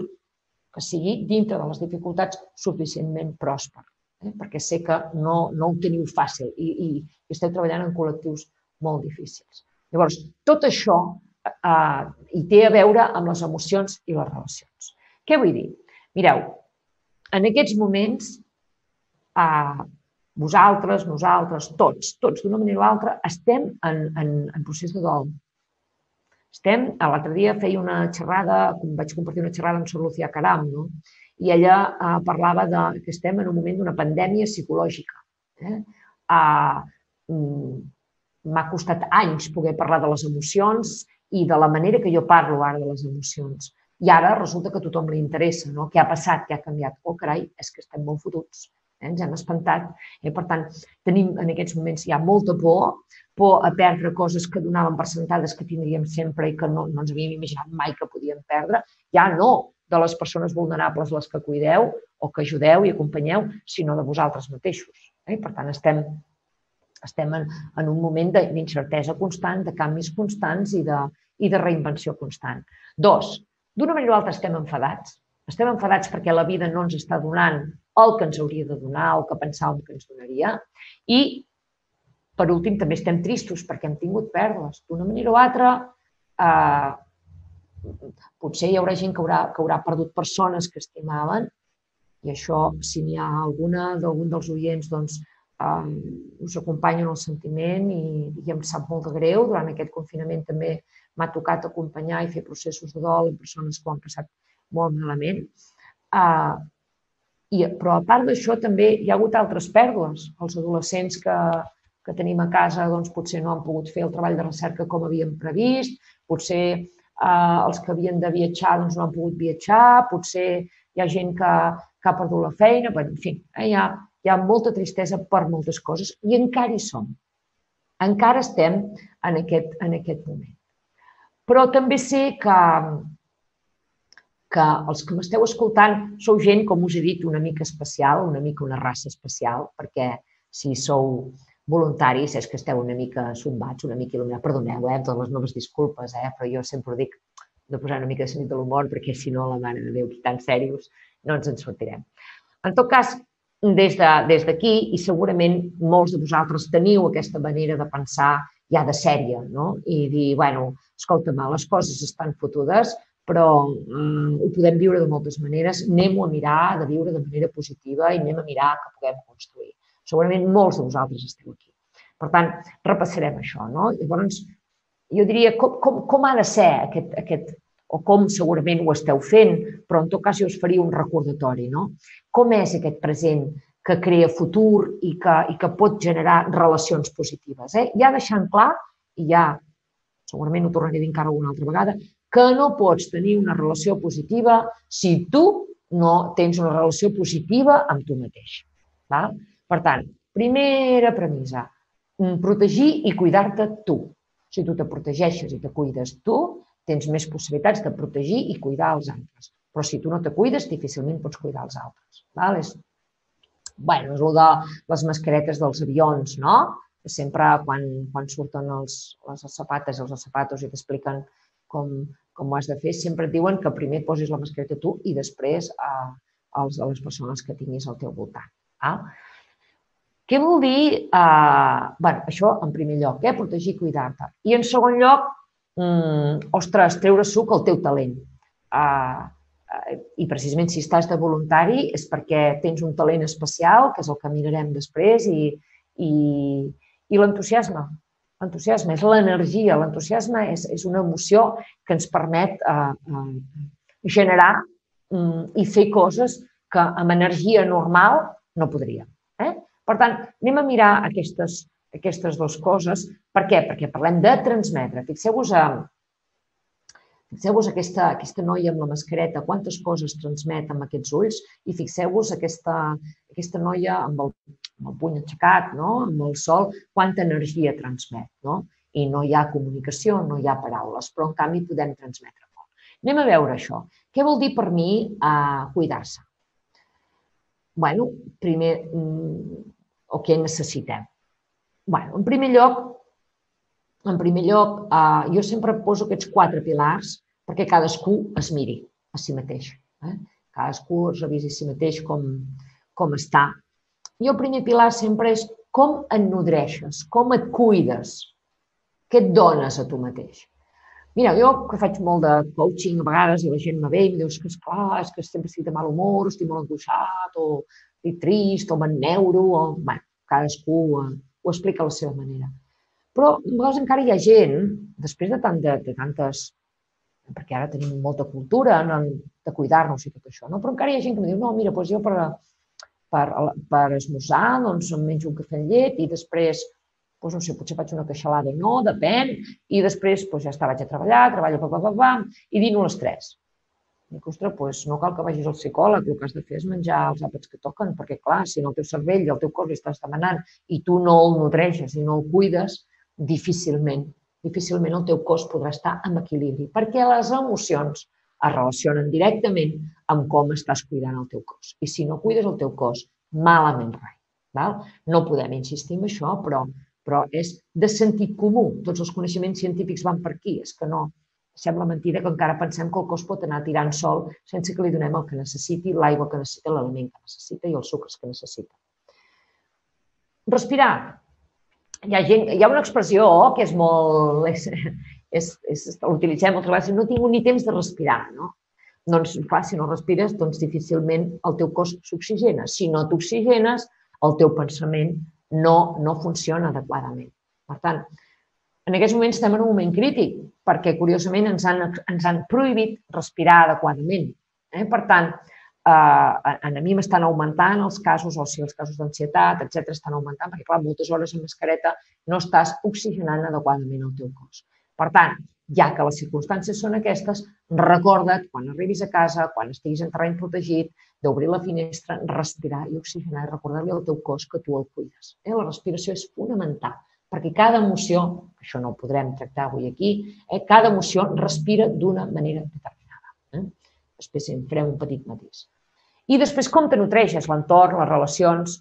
que sigui dintre de les dificultats suficientment pròsper, eh? perquè sé que no, no ho teniu fàcil i, i, i esteu treballant en col·lectius molt difícils. Llavors, tot això eh, hi té a veure amb les emocions i les relacions. Què vull dir? Mireu, en aquests moments, eh, vosaltres, nosaltres, tots, tots d'una manera o altra, estem en, en, en procés de dol. Estem, l'altre dia feia una xerrada, vaig compartir una xerrada amb Sor Lucía Caram, no? i ella eh, parlava de que estem en un moment d'una pandèmia psicològica. Eh? Eh, M'ha costat anys poder parlar de les emocions i de la manera que jo parlo ara de les emocions. I ara resulta que a tothom li interessa, no? Què ha passat, què ha canviat? Oh, carai, és que estem molt fotuts. Eh? Ens hem espantat. Eh? Per tant, tenim en aquests moments ja molta por, por a perdre coses que donaven per sentades que tindríem sempre i que no, no ens havíem imaginat mai que podíem perdre. Ja no de les persones vulnerables les que cuideu o que ajudeu i acompanyeu, sinó de vosaltres mateixos. Eh? Per tant, estem, estem en, en un moment d'incertesa constant, de canvis constants i de, i de reinvenció constant. Dos, d'una manera o altra estem enfadats. Estem enfadats perquè la vida no ens està donant el que ens hauria de donar, el que pensàvem que ens donaria, i per últim, també estem tristos perquè hem tingut pèrdues. D'una manera o altra, eh, potser hi haurà gent que haurà, que haurà perdut persones que estimaven i això, si n'hi ha alguna d'algun dels oients, doncs, eh, us acompanya en el sentiment i, i em sap molt de greu. Durant aquest confinament també m'ha tocat acompanyar i fer processos de dol en persones que ho han passat molt malament. Eh, i, però a part d'això també hi ha hagut altres pèrdues. Els adolescents que, que tenim a casa doncs, potser no han pogut fer el treball de recerca com havíem previst, potser eh, els que havien de viatjar doncs, no han pogut viatjar, potser hi ha gent que, que ha perdut la feina, bé, en fi, eh, hi, ha, hi ha molta tristesa per moltes coses i encara hi som. Encara estem en aquest, en aquest moment. Però també sé que, que els que m'esteu escoltant sou gent, com us he dit, una mica especial, una mica una raça especial, perquè si sou voluntaris és que esteu una mica sombats, una mica il·luminats. Perdoneu, eh, totes les meves disculpes, eh, però jo sempre dic de posar una mica de sentit de l'humor perquè si no, la mare de Déu, tan serios, no ens en sortirem. En tot cas, des d'aquí, de, i segurament molts de vosaltres teniu aquesta manera de pensar ja de sèrie, no? I dir, bueno, escolta'm, les coses estan fotudes, però eh, ho podem viure de moltes maneres, anem-ho a mirar de viure de manera positiva i anem a mirar que puguem construir. Segurament molts de vosaltres esteu aquí. Per tant, repassarem això. No? Llavors, jo diria com, com, com ha de ser aquest, aquest, o com segurament ho esteu fent, però en tot cas jo us faria un recordatori. No? Com és aquest present que crea futur i que, i que pot generar relacions positives. Eh? Ja deixant clar, i ja segurament ho tornaré a dir encara alguna altra vegada, que no pots tenir una relació positiva si tu no tens una relació positiva amb tu mateix. Val? Per tant, primera premissa, mm, protegir i cuidar-te tu. Si tu te protegeixes i te cuides tu, tens més possibilitats de protegir i cuidar els altres. Però si tu no te cuides, difícilment pots cuidar els altres. Val? És, bueno, és el de les mascaretes dels avions, no? Sempre quan, quan surten els, les sapates, els zapatos i t'expliquen com com ho has de fer, sempre et diuen que primer posis la mascareta tu i després a, als, a les persones que tinguis al teu voltant. Ah? Què vol dir? Uh, bueno, això en primer lloc, eh? protegir i cuidar-te. I en segon lloc, mm, ostres, treure suc al teu talent. Uh, i precisament si estàs de voluntari és perquè tens un talent especial, que és el que mirarem després, i, i, i l'entusiasme. L'entusiasme és l'energia, l'entusiasme és, és una emoció que ens permet uh, uh, generar um, i fer coses que amb energia normal no podríem. Eh? Per tant, anem a mirar aquestes, aquestes dues coses. Per què? Perquè parlem de transmetre. Fixeu-vos a, Fixeu-vos aquesta, aquesta noia amb la mascareta, quantes coses transmet amb aquests ulls i fixeu-vos aquesta, aquesta noia amb el, amb el puny aixecat, no? amb el sol, quanta energia transmet. No? I no hi ha comunicació, no hi ha paraules, però en canvi podem transmetre molt. Anem a veure això. Què vol dir per mi uh, cuidar-se? bueno, primer, mm, o què necessitem? bueno, en primer lloc, en primer lloc, eh, jo sempre poso aquests quatre pilars perquè cadascú es miri a si mateix. Eh? Cadascú es revisi a si mateix com, com està. I el primer pilar sempre és com et nodreixes, com et cuides, què et dones a tu mateix. Mira, jo que faig molt de coaching a vegades i la gent me ve i em que és clar, és que sempre estic de mal humor, estic molt angoixat, o estic trist, o m'enneuro, o... Bé, cadascú ho, ho explica a la seva manera. Però a vegades encara hi ha gent, després de, tant de, de tantes perquè ara tenim molta cultura en, de cuidar-nos i tot això, no? però encara hi ha gent que em diu, no, mira, doncs jo per, per, per esmorzar doncs em menjo un cafè llet i després, doncs no sé, potser faig una queixalada o no, depèn, i després doncs ja està, vaig a treballar, treballo, pa, pa, pa, pa, i dino les 3. Dic, ostres, doncs no cal que vagis al psicòleg, el que has de fer és menjar els àpats que toquen, perquè clar, si en el teu cervell i el teu cos li estàs demanant i tu no el nodreixes i no el cuides, difícilment, difícilment el teu cos podrà estar en equilibri, perquè les emocions es relacionen directament amb com estàs cuidant el teu cos. I si no cuides el teu cos, malament rai. Val? No podem insistir en això, però, però és de sentit comú. Tots els coneixements científics van per aquí. És que no, sembla mentida que encara pensem que el cos pot anar tirant sol sense que li donem el que necessiti, l'aigua que necessita, l'aliment que necessita i els sucres que necessita. Respirar hi ha, gent, hi ha una expressió que és molt... És, és, és, l'utilitzem moltes vegades, no tinc ni temps de respirar, no? Doncs, clar, si no respires, doncs difícilment el teu cos s'oxigena. Si no t'oxigenes, el teu pensament no, no funciona adequadament. Per tant, en aquests moments estem en un moment crític, perquè, curiosament, ens han, ens han prohibit respirar adequadament. Eh? Per tant, eh, a mi m'estan augmentant els casos, o sigui, els casos d'ansietat, etc estan augmentant, perquè, clar, moltes hores amb mascareta no estàs oxigenant adequadament el teu cos. Per tant, ja que les circumstàncies són aquestes, recorda't, quan arribis a casa, quan estiguis en terreny protegit, d'obrir la finestra, respirar i oxigenar i recordar-li al teu cos que tu el cuides. Eh? La respiració és fonamental, perquè cada emoció, això no ho podrem tractar avui aquí, eh? cada emoció respira d'una manera determinada. Eh? Després en farem un petit matís. I després com te nutreixes l'entorn, les relacions.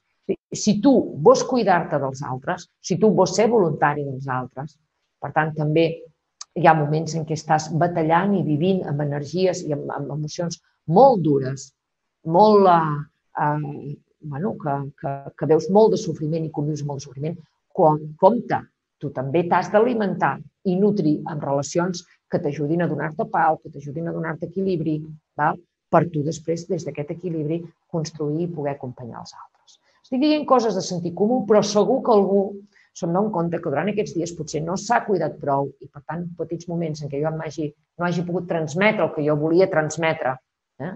Si tu vols cuidar-te dels altres, si tu vols ser voluntari dels altres, per tant, també hi ha moments en què estàs batallant i vivint amb energies i amb, amb emocions molt dures, molt, eh, eh, bueno, que, que, que veus molt de sofriment i convius molt de sofriment, com, compte, tu també t'has d'alimentar i nutrir amb relacions que t'ajudin a donar-te pau, que t'ajudin a donar-te equilibri, val? per tu després, des d'aquest equilibri, construir i poder acompanyar els altres. Estic dient coses de sentit comú, però segur que algú se'n dona compte que durant aquests dies potser no s'ha cuidat prou i, per tant, petits moments en què jo hagi, no hagi pogut transmetre el que jo volia transmetre. Eh?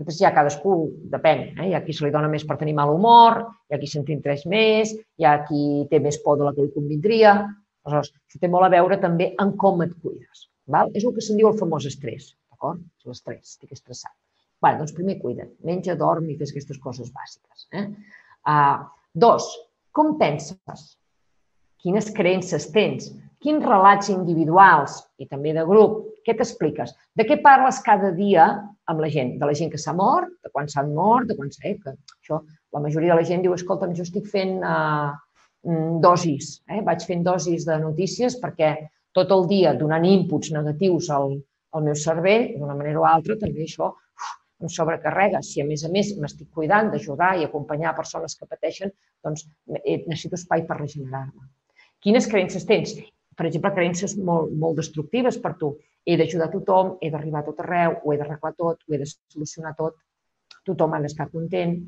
Després ja cadascú, depèn, eh? hi ha qui se li dona més per tenir mal humor, hi ha qui se'n tres més, hi ha qui té més por de la que li convindria, Aleshores, això té molt a veure també en com et cuides. Val? És el que se'n diu el famós estrès, d'acord? L'estrès, estic estressat. Bé, doncs primer cuida't, menja, dorm i fes aquestes coses bàsiques. Eh? Uh, dos, com penses? Quines creences tens? Quins relats individuals i també de grup? Què t'expliques? De què parles cada dia amb la gent? De la gent que s'ha mort, de quan s'han mort, de quan s'ha... Eh? Això, la majoria de la gent diu, escolta, jo estic fent uh, dosis. Eh? Vaig fent dosis de notícies perquè tot el dia donant inputs negatius al, al meu cervell, d'una manera o altra, també això em sobrecarrega. Si a més a més m'estic cuidant d'ajudar i acompanyar persones que pateixen, doncs eh, necessito espai per regenerar-me. Quines creences tens? Per exemple, creences molt, molt destructives per tu. He d'ajudar tothom, he d'arribar a tot arreu, ho he d'arreglar tot, ho he de solucionar tot, tothom ha d'estar content,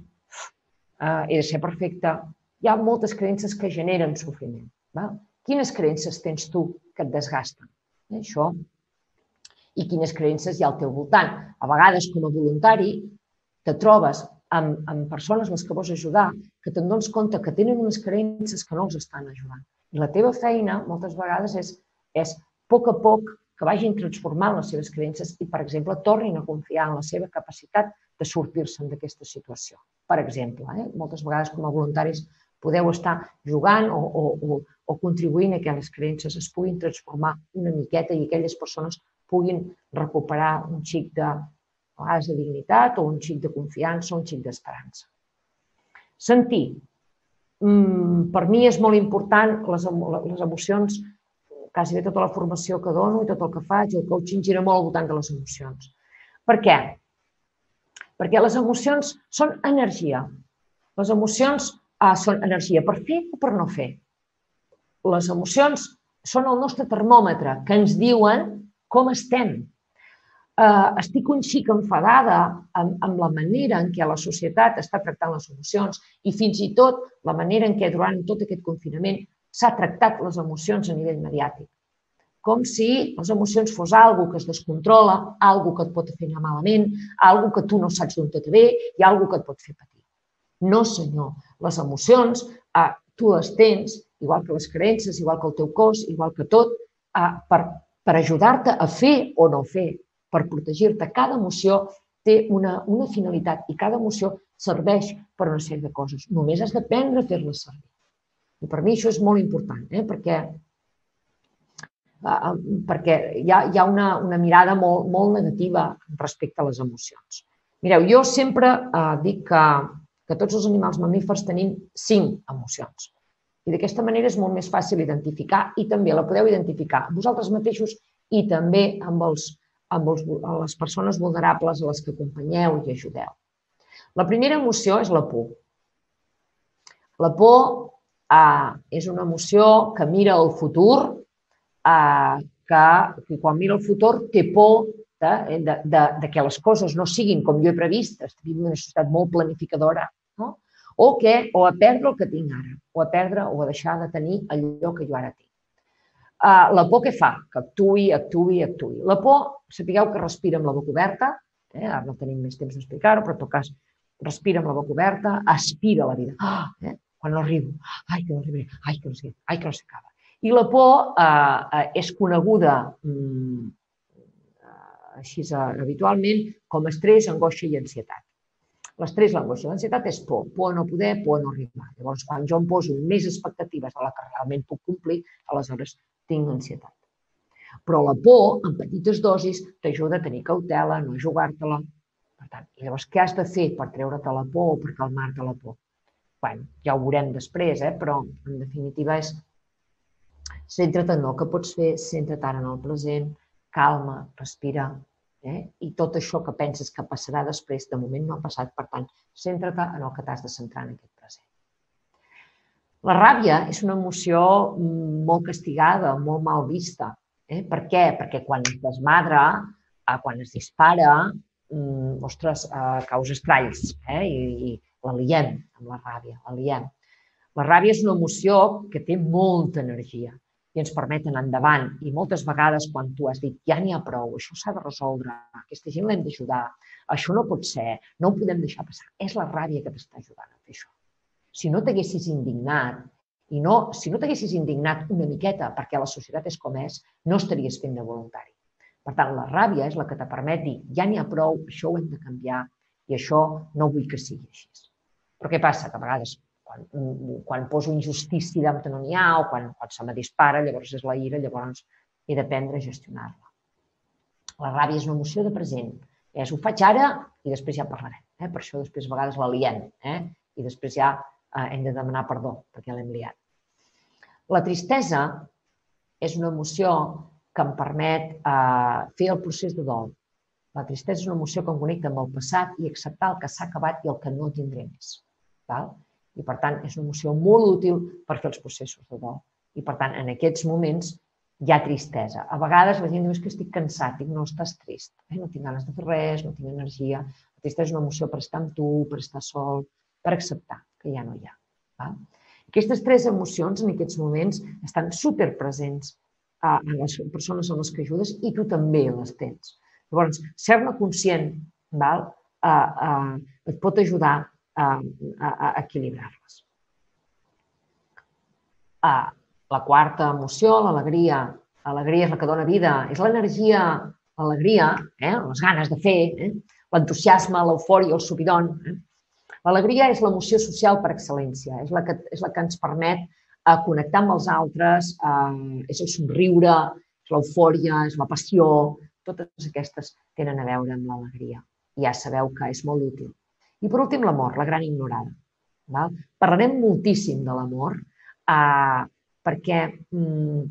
uh, he de ser perfecte. Hi ha moltes creences que generen sofriment. Va? Quines creences tens tu que et desgasten? Eh, això i quines creences hi ha al teu voltant. A vegades, com a voluntari, te trobes amb, amb persones les que vols ajudar que te'n dones compte que tenen unes creences que no els estan ajudant. I la teva feina, moltes vegades, és, és a poc a poc que vagin transformant les seves creences i, per exemple, tornin a confiar en la seva capacitat de sortir-se'n d'aquesta situació. Per exemple, eh? moltes vegades com a voluntaris podeu estar jugant o, o, o, o contribuint a que les creences es puguin transformar una miqueta i aquelles persones puguin recuperar un xic de, vegades de dignitat o un xic de confiança un xic d'esperança. Sentir. Mm, per mi és molt important les, les emocions, quasi bé tota la formació que dono i tot el que faig, el coaching gira molt al voltant de les emocions. Per què? Perquè les emocions són energia. Les emocions ah, són energia per fer o per no fer. Les emocions són el nostre termòmetre que ens diuen com estem. Uh, estic un xic enfadada amb, amb la manera en què la societat està tractant les emocions i fins i tot la manera en què durant tot aquest confinament s'ha tractat les emocions a nivell mediàtic. Com si les emocions fos algo que es descontrola, algo que et pot fer anar malament, algo que tu no saps d'on te ve i algo que et pot fer patir. No, senyor. Les emocions, eh, tu les tens, igual que les creences, igual que el teu cos, igual que tot, eh, per per ajudar-te a fer o no fer, per protegir-te. Cada emoció té una, una finalitat i cada emoció serveix per una sèrie de coses. Només has d'aprendre a fer-les servir. I per mi això és molt important, eh? perquè, uh, perquè hi ha, hi ha una, una mirada molt, molt negativa respecte a les emocions. Mireu, jo sempre uh, dic que, que tots els animals mamífers tenim cinc emocions. I d'aquesta manera és molt més fàcil identificar i també la podeu identificar vosaltres mateixos i també amb, els, amb, els, amb les persones vulnerables a les que acompanyeu i ajudeu. La primera emoció és la por. La por eh, és una emoció que mira el futur, eh, que, que quan mira el futur té por de, de, de, de que les coses no siguin com jo he previst. Estem en una societat molt planificadora. O, que, o a perdre el que tinc ara, o a perdre o a deixar de tenir allò que jo ara tinc. Uh, la por què fa? Que actui, actui, actui. La por, sapigueu que respira amb la boca oberta, eh? ara no tenim més temps d'explicar-ho, però en tot cas, respira amb la boca oberta, aspira la vida. Ah, eh? Quan no arribo, ai, que no arribaré, ai, que no sé, ai, que no s'acaba. I la por eh, és coneguda mm, així habitualment com estrès, angoixa i ansietat. L'estrès, l'angoixa, l'ansietat és por. Por a no poder, por a no arribar. Llavors, quan jo em poso més expectatives de la que realment puc complir, aleshores tinc ansietat. Però la por, en petites dosis, t'ajuda a tenir cautela, no jugar-te-la. Per tant, llavors, què has de fer per treure-te la por o per calmar-te la por? Bé, ja ho veurem després, eh? però en definitiva és centra't en el que pots fer, centra't ara en el present, calma, respira, Eh? I tot això que penses que passarà després, de moment no ha passat, per tant, centra-te en el que t'has de centrar en aquest present. La ràbia és una emoció mm, molt castigada, molt mal vista. Eh? Per què? Perquè quan es desmadra, eh, quan es dispara, mm, ostres, eh, causa estralls eh? I, i la liem amb la ràbia, la liem. La ràbia és una emoció que té molta energia i ens permet anar endavant. I moltes vegades quan tu has dit ja n'hi ha prou, això s'ha de resoldre, aquesta gent l'hem d'ajudar, això no pot ser, no ho podem deixar passar. És la ràbia que t'està ajudant a fer això. Si no t'haguessis indignat, i no, si no t'haguessis indignat una miqueta perquè la societat és com és, no estaries fent de voluntari. Per tant, la ràbia és la que te permet dir ja n'hi ha prou, això ho hem de canviar i això no vull que sigui així. Però què passa? Que a vegades quan, quan poso injustícia no n'hi ha o quan, quan se me dispara, llavors és la ira, llavors he d'aprendre a gestionar-la. La ràbia és una emoció de present. És, ho faig ara i després ja parlarem. Eh? Per això després a vegades la liem eh? i després ja eh, hem de demanar perdó perquè l'hem liat. La tristesa és una emoció que em permet eh, fer el procés de dol. La tristesa és una emoció que em connecta amb el passat i acceptar el que s'ha acabat i el que no tindré més. Val? I, per tant, és una emoció molt útil per fer els processos de dol. I, per tant, en aquests moments hi ha tristesa. A vegades la gent diu que estic cansat, dic, no, estàs trist, eh? no tinc ganes de fer res, no tinc energia. La tristesa és una emoció per estar amb tu, per estar sol, per acceptar que ja no hi ha. Val? Aquestes tres emocions en aquests moments estan superpresents a, a les persones a les que ajudes i tu també les tens. Llavors, ser-ne conscient val, a, a, et pot ajudar a, a, a equilibrar-les. La quarta emoció, l'alegria. L'alegria és la que dona vida, és l'energia, l'alegria, eh? les ganes de fer, eh? l'entusiasme, l'eufòria, el subidon. Eh? L'alegria és l'emoció social per excel·lència, és la que, és la que ens permet a eh, connectar amb els altres, eh, és el somriure, és l'eufòria, és la passió, totes aquestes tenen a veure amb l'alegria. Ja sabeu que és molt útil. I per últim, l'amor, la gran ignorada. Val? Parlarem moltíssim de l'amor eh, perquè mm,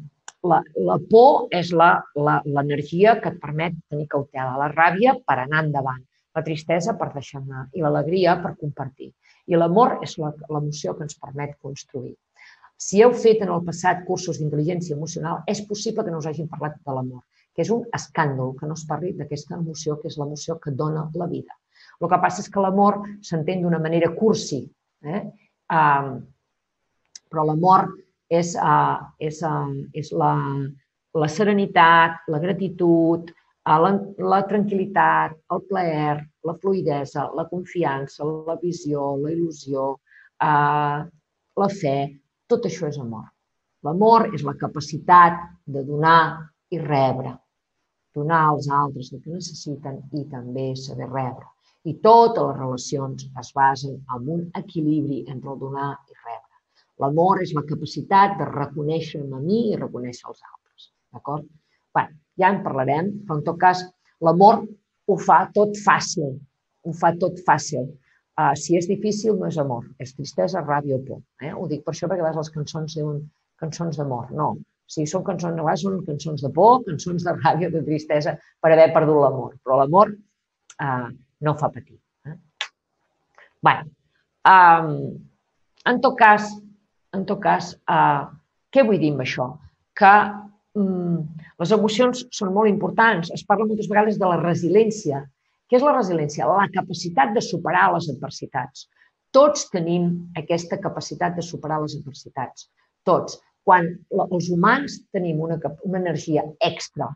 la, la por és l'energia que et permet tenir cautela, la ràbia per anar endavant la tristesa per deixar anar i l'alegria per compartir. I l'amor és l'emoció que ens permet construir. Si heu fet en el passat cursos d'intel·ligència emocional, és possible que no us hagin parlat de l'amor, que és un escàndol que no es parli d'aquesta emoció, que és l'emoció que dona la vida. El que passa és que l'amor s'entén d'una manera cursi, eh? Um, però l'amor és, uh, és, uh, és la, la serenitat, la gratitud, la, la tranquil·litat, el plaer, la fluidesa, la confiança, la visió, la il·lusió, eh, la fe, tot això és amor. L'amor és la capacitat de donar i rebre. Donar als altres el que necessiten i també saber rebre. I totes les relacions es basen en un equilibri entre el donar i rebre. L'amor és la capacitat de reconèixer-me a mi i reconèixer els altres. D'acord? Bé, ja en parlarem, però en tot cas l'amor ho fa tot fàcil, ho fa tot fàcil. Uh, si és difícil, no és amor, és tristesa, ràbia o por. Eh? Ho dic per això perquè a vegades les cançons diuen cançons d'amor. No, si són cançons de són cançons de por, cançons de ràbia, de tristesa, per haver perdut l'amor. Però l'amor uh, no fa patir. Eh? Bé, um, en tot cas, en tot cas uh, què vull dir amb això? Que um, les emocions són molt importants. Es parla moltes vegades de la resiliència. Què és la resiliència? La capacitat de superar les adversitats. Tots tenim aquesta capacitat de superar les adversitats. Tots. Quan els humans tenim una, una energia extra,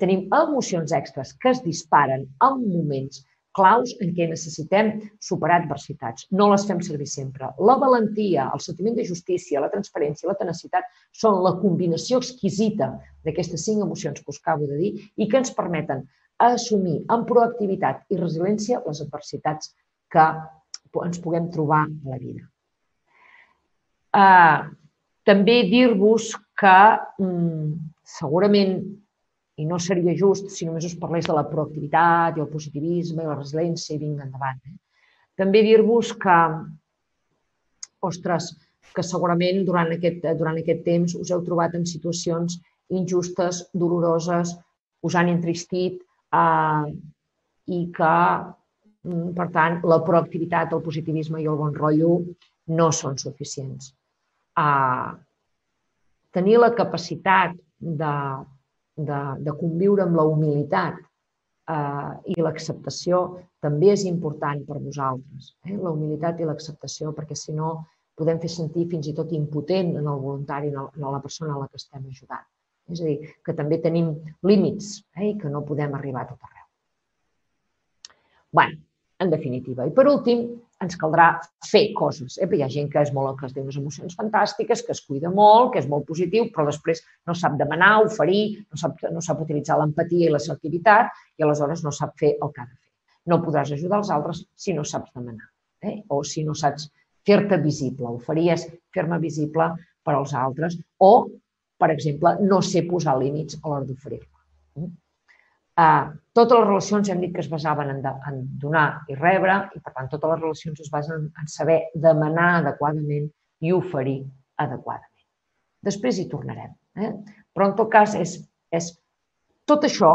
tenim emocions extres que es disparen en moments claus en què necessitem superar adversitats. No les fem servir sempre. La valentia, el sentiment de justícia, la transparència la tenacitat són la combinació exquisita d'aquestes cinc emocions que us acabo de dir i que ens permeten assumir amb proactivitat i resiliència les adversitats que ens puguem trobar a la vida. Uh, també dir-vos que um, segurament i no seria just si només us parlés de la proactivitat i el positivisme i la resiliència i vinga endavant. Eh? També dir-vos que, ostres, que segurament durant aquest, durant aquest temps us heu trobat en situacions injustes, doloroses, us han entristit eh, i que, mm, per tant, la proactivitat, el positivisme i el bon rotllo no són suficients. Eh, tenir la capacitat de de, de conviure amb la humilitat eh, i l'acceptació també és important per vosaltres. Eh? La humilitat i l'acceptació, perquè si no podem fer sentir fins i tot impotent en el voluntari, en la persona a la que estem ajudant. És a dir, que també tenim límits eh? i que no podem arribar a tot arreu. Bé, en definitiva. I per últim, ens caldrà fer coses. Eh? Hi ha gent que és molt que es té unes emocions fantàstiques, que es cuida molt, que és molt positiu, però després no sap demanar, oferir, no sap, no sap utilitzar l'empatia i l'assertivitat i aleshores no sap fer el que ha de fer. No podràs ajudar els altres si no saps demanar eh? o si no saps fer-te visible. Oferir fer-me visible per als altres o, per exemple, no sé posar límits a l'hora d'oferir-me. Eh, totes les relacions hem dit que es basaven en, de, en donar i rebre i, per tant, totes les relacions es basen en saber demanar adequadament i oferir adequadament. Després hi tornarem. Eh? Però en tot cas és, és tot això,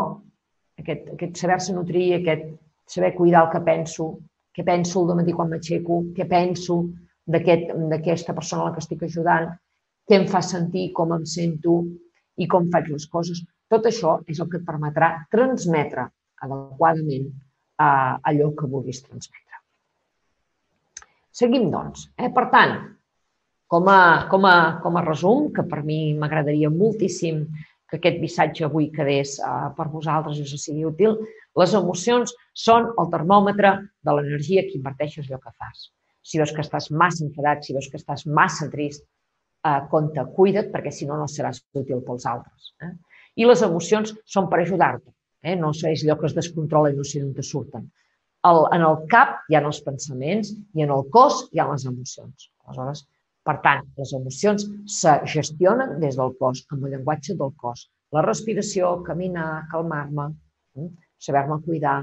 aquest, aquest saber-se nutrir, aquest saber cuidar el que penso, què penso el matí quan m'aixeco, què penso d'aquesta aquest, persona a la que estic ajudant, què em fa sentir, com em sento i com faig les coses. Tot això és el que et permetrà transmetre adequadament a allò que vulguis transmetre. Seguim, doncs. Eh? Per tant, com a, com, a, com a resum, que per mi m'agradaria moltíssim que aquest missatge avui quedés uh, per vosaltres i us sigui útil, les emocions són el termòmetre de l'energia que inverteixes allò que fas. Si veus que estàs massa enfadat, si veus que estàs massa trist, uh, compte, cuida't, perquè si no, no seràs útil pels altres. Eh? I les emocions són per ajudar-te. Eh? No és allò que es descontrola i no sé d'on te surten. El, en el cap hi ha els pensaments i en el cos hi ha les emocions. Aleshores, per tant, les emocions se gestionen des del cos, amb el llenguatge del cos. La respiració, caminar, calmar-me, hm? saber-me cuidar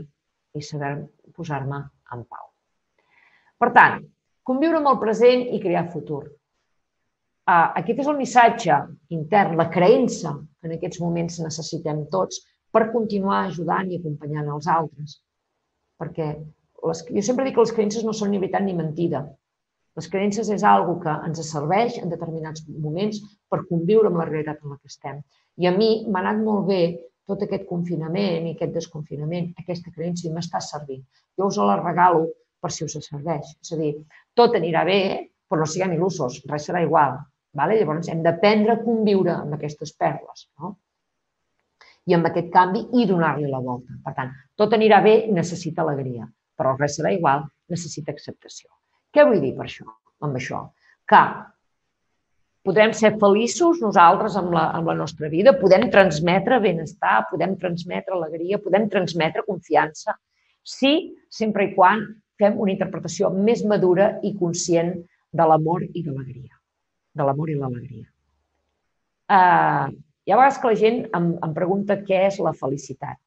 i saber posar-me en pau. Per tant, conviure amb el present i crear futur. Uh, aquest és el missatge intern, la creença que en aquests moments necessitem tots per continuar ajudant i acompanyant els altres. Perquè les, jo sempre dic que les creences no són ni veritat ni mentida. Les creences és algo que ens serveix en determinats moments per conviure amb la realitat en la que estem. I a mi m'ha anat molt bé tot aquest confinament i aquest desconfinament, aquesta creença i m'està servint. Jo us la regalo per si us serveix. És a dir, tot anirà bé, però no siguem il·lusos, res serà igual. Vale? Llavors hem d'aprendre a conviure amb aquestes perles. No? i amb aquest canvi i donar-li la volta. Per tant, tot anirà bé, necessita alegria, però res serà igual, necessita acceptació. Què vull dir per això, amb això? Que podrem ser feliços nosaltres amb la, amb la nostra vida, podem transmetre benestar, podem transmetre alegria, podem transmetre confiança, sí, sempre i quan fem una interpretació més madura i conscient de l'amor i de l'alegria. De l'amor i l'alegria. Uh, hi ha vegades que la gent em, em pregunta què és la felicitat.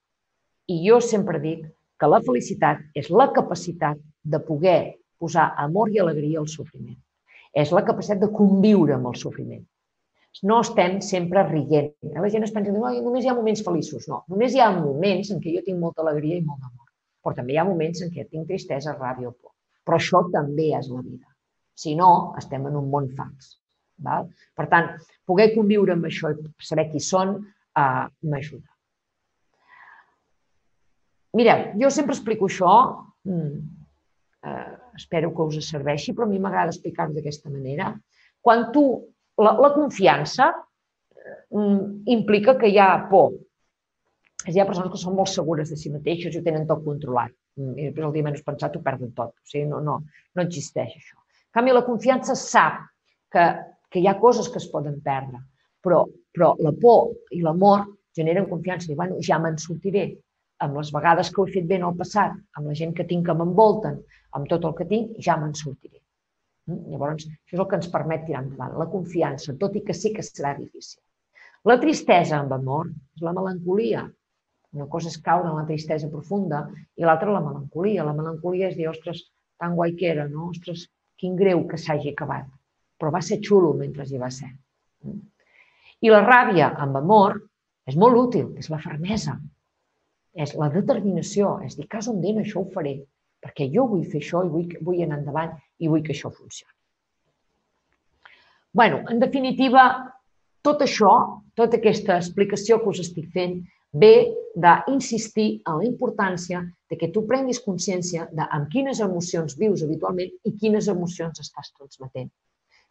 I jo sempre dic que la felicitat és la capacitat de poder posar amor i alegria al sofriment. És la capacitat de conviure amb el sofriment. No estem sempre rient. La gent es pensa que no, només hi ha moments feliços. No, només hi ha moments en què jo tinc molta alegria i molt d'amor. Però també hi ha moments en què tinc tristesa, ràbia o por. Però això també és la vida. Si no, estem en un món fals. Val? Per tant, poder conviure amb això i saber qui són uh, m'ajuda. Mireu, jo sempre explico això, mm, uh, espero que us serveixi, però a mi m'agrada explicar-ho d'aquesta manera. Quan tu, la, la confiança uh, implica que hi ha por. Hi ha persones que són molt segures de si mateixes i ho tenen tot controlat. Mm, I després el dia menys pensat ho perden tot. O sigui, no, no, no existeix això. En canvi, la confiança sap que que hi ha coses que es poden perdre, però, però la por i l'amor generen confiança. I, bueno, ja me'n sortiré amb les vegades que ho he fet bé en el passat, amb la gent que tinc que m'envolten, amb tot el que tinc, ja me'n sortiré. Mm? Llavors, això és el que ens permet tirar endavant, la confiança, tot i que sí que serà difícil. La tristesa amb amor és la melancolia. Una cosa és caure en la tristesa profunda i l'altra la melancolia. La melancolia és dir, ostres, tan guai que era, no? Ostres, quin greu que s'hagi acabat però va ser xulo mentre hi va ser. I la ràbia amb amor és molt útil, és la fermesa, és la determinació, és dir, cas on dent, això ho faré, perquè jo vull fer això i vull, vull anar endavant i vull que això funcioni. bueno, en definitiva, tot això, tota aquesta explicació que us estic fent, ve d'insistir en la importància de que tu prenguis consciència de amb quines emocions vius habitualment i quines emocions estàs transmetent.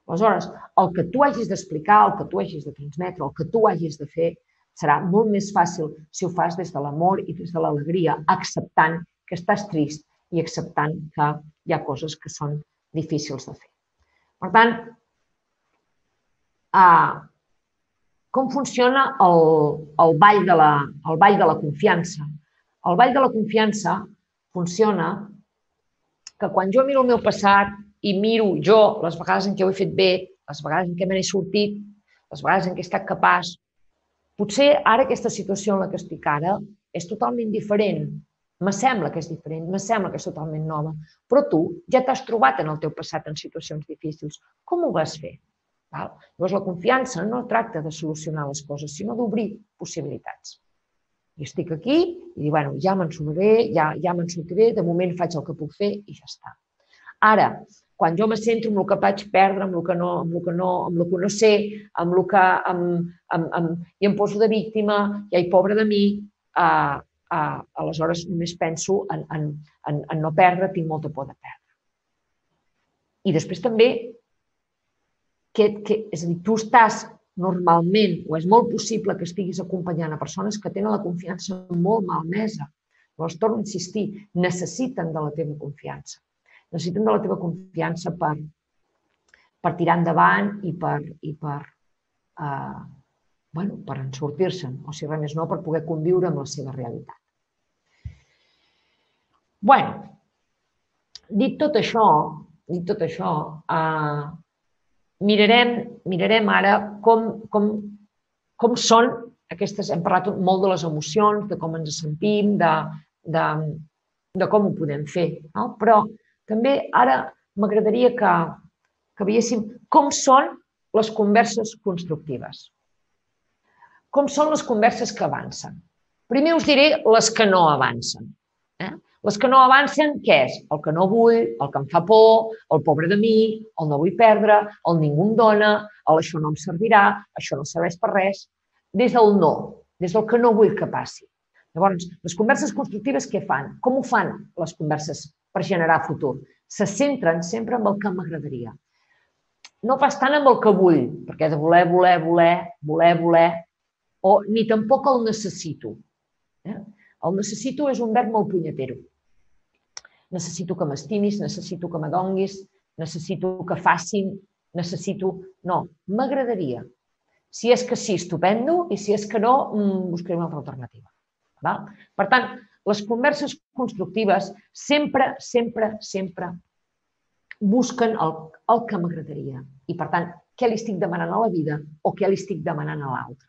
Aleshores, el que tu hagis d'explicar, el que tu hagis de transmetre, el que tu hagis de fer, serà molt més fàcil si ho fas des de l'amor i des de l'alegria, acceptant que estàs trist i acceptant que hi ha coses que són difícils de fer. Per tant, uh, com funciona el, el, ball de la, el ball de la confiança? El ball de la confiança funciona que quan jo miro el meu passat i miro jo les vegades en què ho he fet bé, les vegades en què me n'he sortit, les vegades en què he estat capaç, potser ara aquesta situació en la que estic ara és totalment diferent. Me sembla que és diferent, me sembla que és totalment nova, però tu ja t'has trobat en el teu passat en situacions difícils. Com ho vas fer? Val? Llavors, la confiança no tracta de solucionar les coses, sinó d'obrir possibilitats. I estic aquí i dic, bueno, ja me'n sortiré, ja, ja me'n sortiré, de moment faig el que puc fer i ja està. Ara, quan jo me centro en el que vaig perdre, en el que no, en el que no, en el que no sé, en el que em, em, em, i em poso de víctima, i ai, pobre de mi, uh, uh, aleshores només penso en, en, en, en no perdre, tinc molta por de perdre. I després també, que, que, és a dir, tu estàs normalment, o és molt possible que estiguis acompanyant a persones que tenen la confiança molt malmesa. Llavors, torno a insistir, necessiten de la teva confiança. Necessiten de la teva confiança per, per tirar endavant i per, i per, uh, bueno, per en sortir-se'n, o si res més no, per poder conviure amb la seva realitat. bueno, dit tot això, dit tot això, uh, mirarem, mirarem ara com, com, com són aquestes, hem parlat molt de les emocions, de com ens sentim, de, de, de com ho podem fer. No? Però també ara m'agradaria que, que veiéssim com són les converses constructives. Com són les converses que avancen. Primer us diré les que no avancen. Eh? Les que no avancen, què és? El que no vull, el que em fa por, el pobre de mi, el no vull perdre, el ningú em dona, el això no em servirà, això no serveix per res. Des del no, des del que no vull que passi. Llavors, les converses constructives què fan? Com ho fan les converses per generar futur? Se centren sempre en el que m'agradaria. No pas tant amb el que vull, perquè de voler, voler, voler, voler, voler, o ni tampoc el necessito. Eh? El necessito és un verb molt punyetero necessito que m'estimis, necessito que m'adonguis, necessito que facin, necessito... No, m'agradaria. Si és que sí, estupendo, i si és que no, mm, buscaré una altra alternativa. Val? Per tant, les converses constructives sempre, sempre, sempre busquen el, el que m'agradaria. I, per tant, què li estic demanant a la vida o què li estic demanant a l'altre.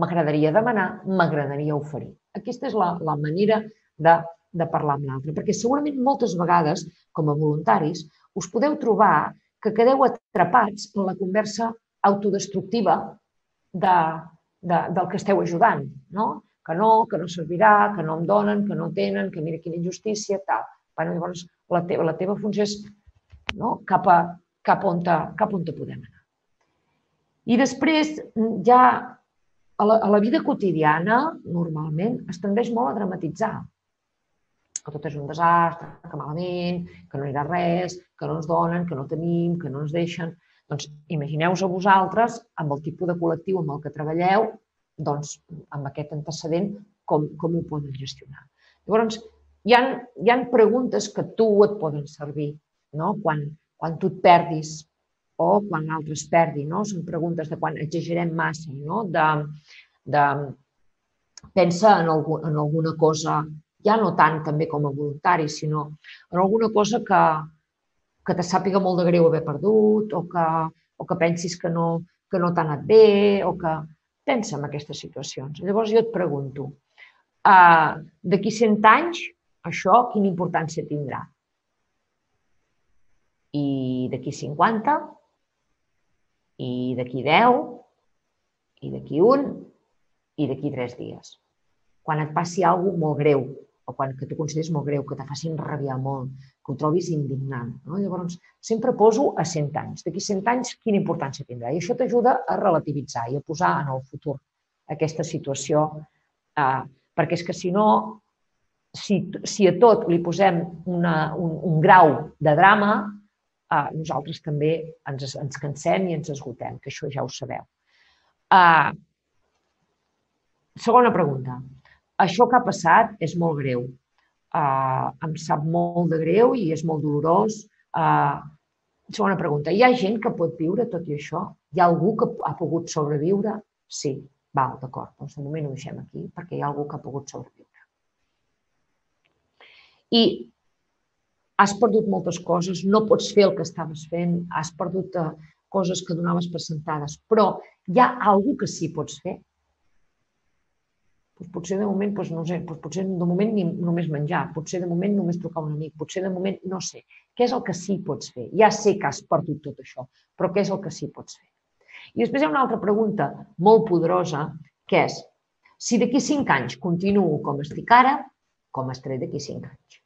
M'agradaria demanar, m'agradaria oferir. Aquesta és la, la manera de de parlar amb l'altre. Perquè segurament moltes vegades, com a voluntaris, us podeu trobar que quedeu atrapats en la conversa autodestructiva de, de, del que esteu ajudant. No? Que no, que no servirà, que no em donen, que no tenen, que mira quina injustícia, tal. Bueno, llavors, la teva, la teva funció és no? cap, a, cap, on te, cap on te podem anar. I després, ja a la, a la vida quotidiana, normalment, es tendeix molt a dramatitzar que tot és un desastre, que malament, que no anirà res, que no ens donen, que no tenim, que no ens deixen. Doncs imagineu-vos a vosaltres, amb el tipus de col·lectiu amb el que treballeu, doncs amb aquest antecedent, com, com ho poden gestionar. Llavors, hi ha, hi ha preguntes que tu et poden servir no? quan, quan tu et perdis o quan l'altre es perdi. No? Són preguntes de quan exagerem massa, no? de, de pensa en, algun, en alguna cosa ja no tant també com a voluntari, sinó en alguna cosa que, que te sàpiga molt de greu haver perdut o que, o que pensis que no, que no t'ha anat bé o que pensa en aquestes situacions. Llavors jo et pregunto, uh, d'aquí 100 anys això quina importància tindrà? I d'aquí 50? I d'aquí 10? I d'aquí un? I d'aquí 3 dies? Quan et passi alguna molt greu, o quan que tu consideres molt greu, que te facin rabiar molt, que ho trobis indignant. No? Llavors, sempre poso a 100 anys. D'aquí 100 anys, quina importància tindrà? I això t'ajuda a relativitzar i a posar en el futur aquesta situació, eh, perquè és que si no, si, si a tot li posem una, un, un grau de drama, eh, nosaltres també ens, ens cansem i ens esgotem, que això ja ho sabeu. Eh, segona pregunta això que ha passat és molt greu. Uh, em sap molt de greu i és molt dolorós. Uh, segona pregunta, hi ha gent que pot viure tot i això? Hi ha algú que ha pogut sobreviure? Sí, val, d'acord, doncs de moment ho deixem aquí perquè hi ha algú que ha pogut sobreviure. I has perdut moltes coses, no pots fer el que estaves fent, has perdut uh, coses que donaves per sentades, però hi ha algú que sí pots fer? Doncs potser de moment, doncs no sé, doncs potser de moment ni només menjar, potser de moment només trucar un amic, potser de moment no sé. Què és el que sí pots fer? Ja sé que has perdut tot això, però què és el que sí pots fer? I després hi ha una altra pregunta molt poderosa, que és, si d'aquí cinc anys continuo com estic ara, com estaré d'aquí cinc anys?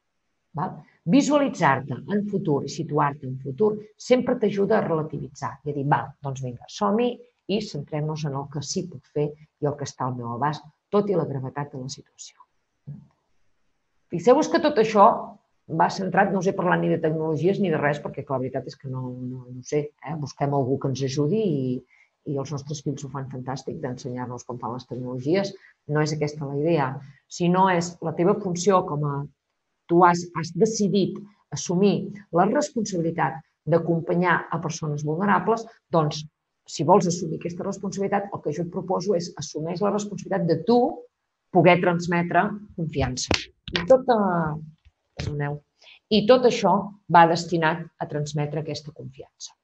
Val? Visualitzar-te en futur i situar-te en futur sempre t'ajuda a relativitzar i a dir, val, doncs vinga, som-hi i centrem-nos en el que sí puc fer i el que està al meu abast, tot i la gravetat de la situació. Fixeu-vos que tot això va centrat, no us he parlat ni de tecnologies ni de res, perquè clar, la veritat és que no, no, no sé, eh? busquem algú que ens ajudi i, i els nostres fills ho fan fantàstic d'ensenyar-nos com fan les tecnologies. No és aquesta la idea, sinó és la teva funció com a tu has, has decidit assumir la responsabilitat d'acompanyar a persones vulnerables, doncs si vols assumir aquesta responsabilitat, el que jo et proposo és assumeix la responsabilitat de tu poder transmetre confiança. I tot, perdoneu, i tot això va destinat a transmetre aquesta confiança.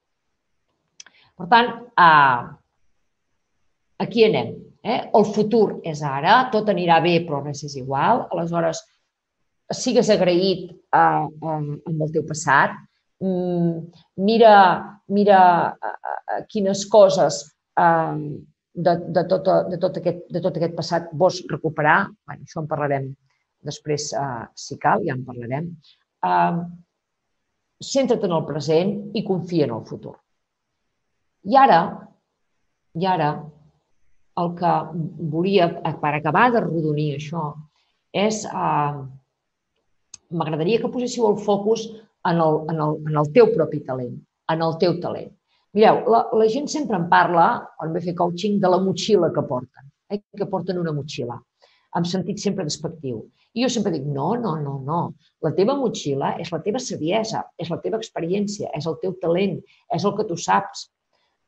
Per tant, eh, aquí anem. Eh? El futur és ara, tot anirà bé, però res és igual. Aleshores, sigues agraït eh, amb el teu passat, mira, mira quines coses de, de, tot, de, tot aquest, de tot aquest passat vols recuperar. Bé, això en parlarem després, si cal, ja en parlarem. Centra't en el present i confia en el futur. I ara, i ara, el que volia, per acabar de rodonir això, és... Eh, M'agradaria que poséssiu el focus en el, en el, en el teu propi talent, en el teu talent. Mireu, la, la gent sempre en parla, quan ve fer coaching, de la motxilla que porten, eh? que porten una motxilla, amb sentit sempre despectiu. I jo sempre dic, no, no, no, no. La teva motxilla és la teva saviesa, és la teva experiència, és el teu talent, és el que tu saps.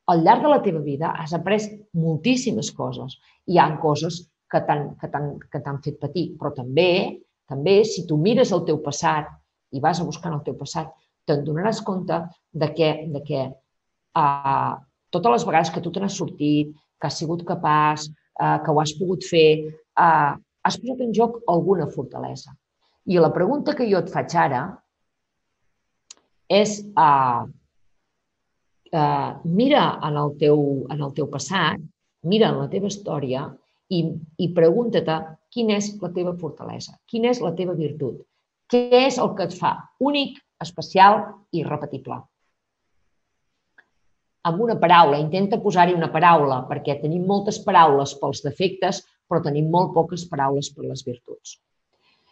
Al llarg de la teva vida has après moltíssimes coses. Hi ha coses que t'han fet patir, però també, també, si tu mires el teu passat i vas a buscar en el teu passat, te'n donaràs compte de que, de que uh, totes les vegades que tu te n'has sortit, que has sigut capaç, uh, que ho has pogut fer, uh, has posat en joc alguna fortalesa. I la pregunta que jo et faig ara és uh, uh, mira en el, teu, en el teu passat, mira en la teva història i, i pregunta-te quina és la teva fortalesa, quina és la teva virtut, què és el que et fa únic, especial i repetible? Amb una paraula, intenta posar-hi una paraula, perquè tenim moltes paraules pels defectes, però tenim molt poques paraules per les virtuts.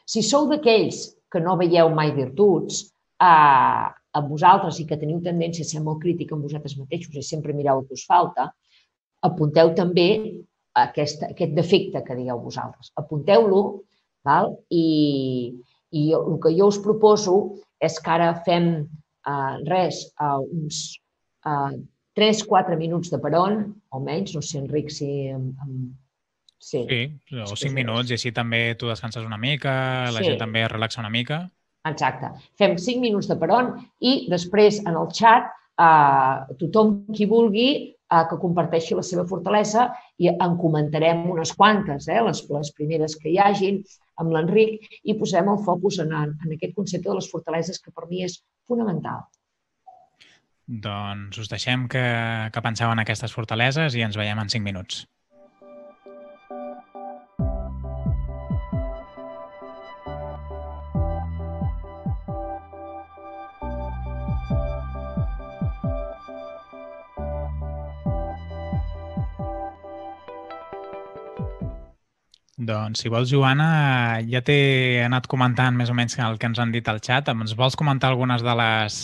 Si sou d'aquells que no veieu mai virtuts, eh, a vosaltres i que teniu tendència a ser molt crític amb vosaltres mateixos i sempre mireu el que us falta, apunteu també aquest, aquest defecte que digueu vosaltres. Apunteu-lo i, i el que jo us proposo és que ara fem uh, res, uh, uns uh, 3-4 minuts de peron, o menys, no sé, Enric, si... Um, sí, sí, o 5 minuts, i així també tu descanses una mica, la sí. gent també es relaxa una mica. Exacte. Fem 5 minuts de peron i després en el xat eh, tothom qui vulgui eh, que comparteixi la seva fortalesa i en comentarem unes quantes, eh, les, les primeres que hi hagin, amb l'Enric i posem el focus en, en aquest concepte de les fortaleses que per mi és fonamental. Doncs us deixem que, que penseu en aquestes fortaleses i ens veiem en 5 minuts. Doncs, si vols, Joana, ja t'he anat comentant més o menys el que ens han dit al xat. Ens vols comentar algunes de les,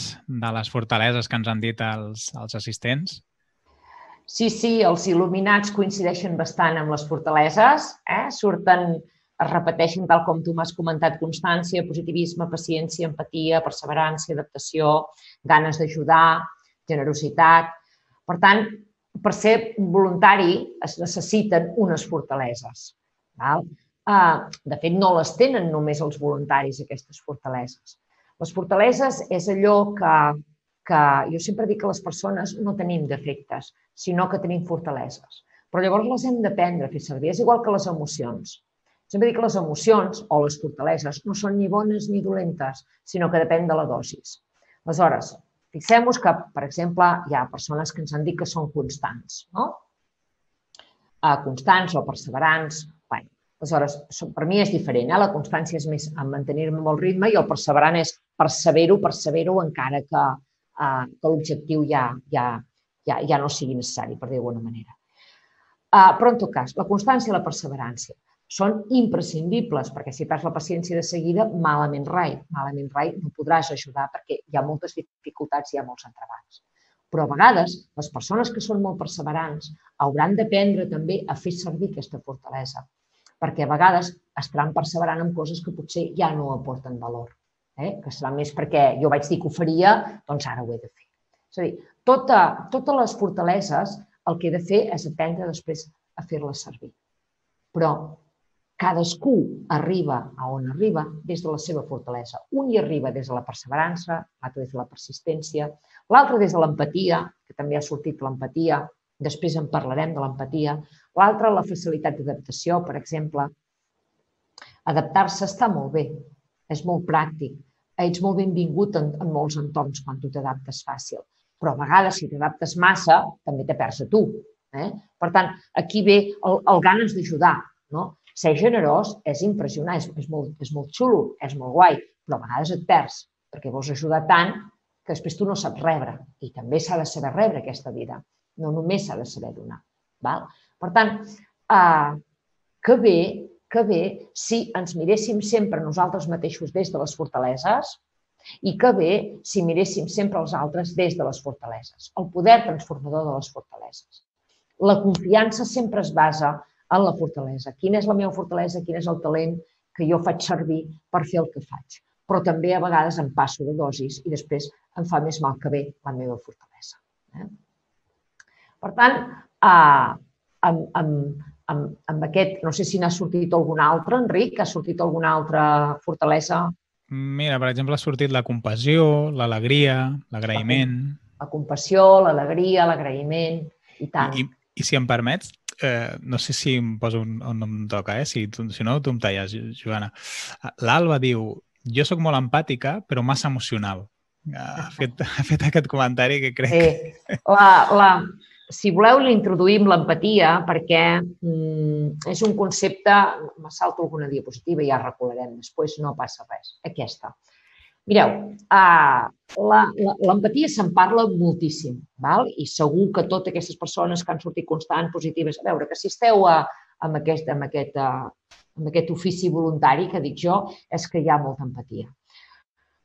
de les fortaleses que ens han dit els, els assistents? Sí, sí, els il·luminats coincideixen bastant amb les fortaleses. Eh? Surten, es repeteixen tal com tu m'has comentat, constància, positivisme, paciència, empatia, perseverància, adaptació, ganes d'ajudar, generositat. Per tant, per ser voluntari es necessiten unes fortaleses. Val? Uh, de fet, no les tenen només els voluntaris, aquestes fortaleses. Les fortaleses és allò que, que jo sempre dic que les persones no tenim defectes, sinó que tenim fortaleses. Però llavors les hem d'aprendre a fer servir. És igual que les emocions. Sempre dic que les emocions o les fortaleses no són ni bones ni dolentes, sinó que depèn de la dosis. Aleshores, fixem-nos que, per exemple, hi ha persones que ens han dit que són constants, no? Uh, constants o perseverants. Bé, aleshores, per mi és diferent. Eh? La constància és més en mantenir-me el ritme i el perseverant és perseverar-ho, perseverar-ho encara que, uh, que l'objectiu ja, ja, ja, ja no sigui necessari, per dir d'alguna manera. Uh, però, en tot cas, la constància i la perseverança són imprescindibles, perquè si perds la paciència de seguida, malament rai. Malament rai no podràs ajudar perquè hi ha moltes dificultats i hi ha molts entrebats. Però a vegades les persones que són molt perseverants hauran d'aprendre també a fer servir aquesta fortalesa, perquè a vegades estaran perseverant en coses que potser ja no aporten valor, eh? que serà més perquè jo vaig dir que ho faria, doncs ara ho he de fer. És a dir, tota, totes les fortaleses el que he de fer és aprendre després a fer-les servir. Però Cadascú arriba a on arriba des de la seva fortalesa. Un hi arriba des de la perseverança, l'altre des de la persistència, l'altre des de l'empatia, que també ha sortit l'empatia, després en parlarem de l'empatia, l'altre la facilitat d'adaptació, per exemple. Adaptar-se està molt bé, és molt pràctic, ets molt benvingut en, en molts entorns quan tu t'adaptes fàcil, però a vegades si t'adaptes massa també te perds a tu. Eh? Per tant, aquí ve el, el ganes d'ajudar, no? Ser generós és impressionant, és, és, molt, és molt xulo, és molt guai, però a vegades et perds perquè vols ajudar tant que després tu no saps rebre. I també s'ha de saber rebre aquesta vida, no només s'ha de saber donar. Val? Per tant, eh, que bé, que bé si ens miréssim sempre nosaltres mateixos des de les fortaleses i que bé si miréssim sempre els altres des de les fortaleses. El poder transformador de les fortaleses. La confiança sempre es basa en la fortalesa. Quina és la meva fortalesa, quin és el talent que jo faig servir per fer el que faig. Però també a vegades em passo de dosis i després em fa més mal que bé la meva fortalesa. Eh? Per tant, eh, amb, amb, amb, amb aquest, no sé si n'ha sortit algun altre, Enric, ha sortit alguna altra fortalesa? Mira, per exemple, ha sortit la compassió, l'alegria, l'agraïment... La compassió, l'alegria, l'agraïment, i tant. I, i si em permets, eh, no sé si em poso on, on em toca, eh? si, tu, si no, tu em talles, Joana. L'Alba diu, jo sóc molt empàtica, però massa emocional. Ha fet, ha fet aquest comentari que crec... Sí. La, la, si voleu, l'introduïm l'empatia perquè mm, és un concepte... Me salto alguna diapositiva i ja recularem després, no passa res. Aquesta. Mireu, uh, l'empatia se'n parla moltíssim, val? i segur que totes aquestes persones que han sortit constant positives, a veure, que si esteu a, amb, aquest, amb, aquest, uh, amb aquest ofici voluntari que dic jo, és que hi ha molta empatia.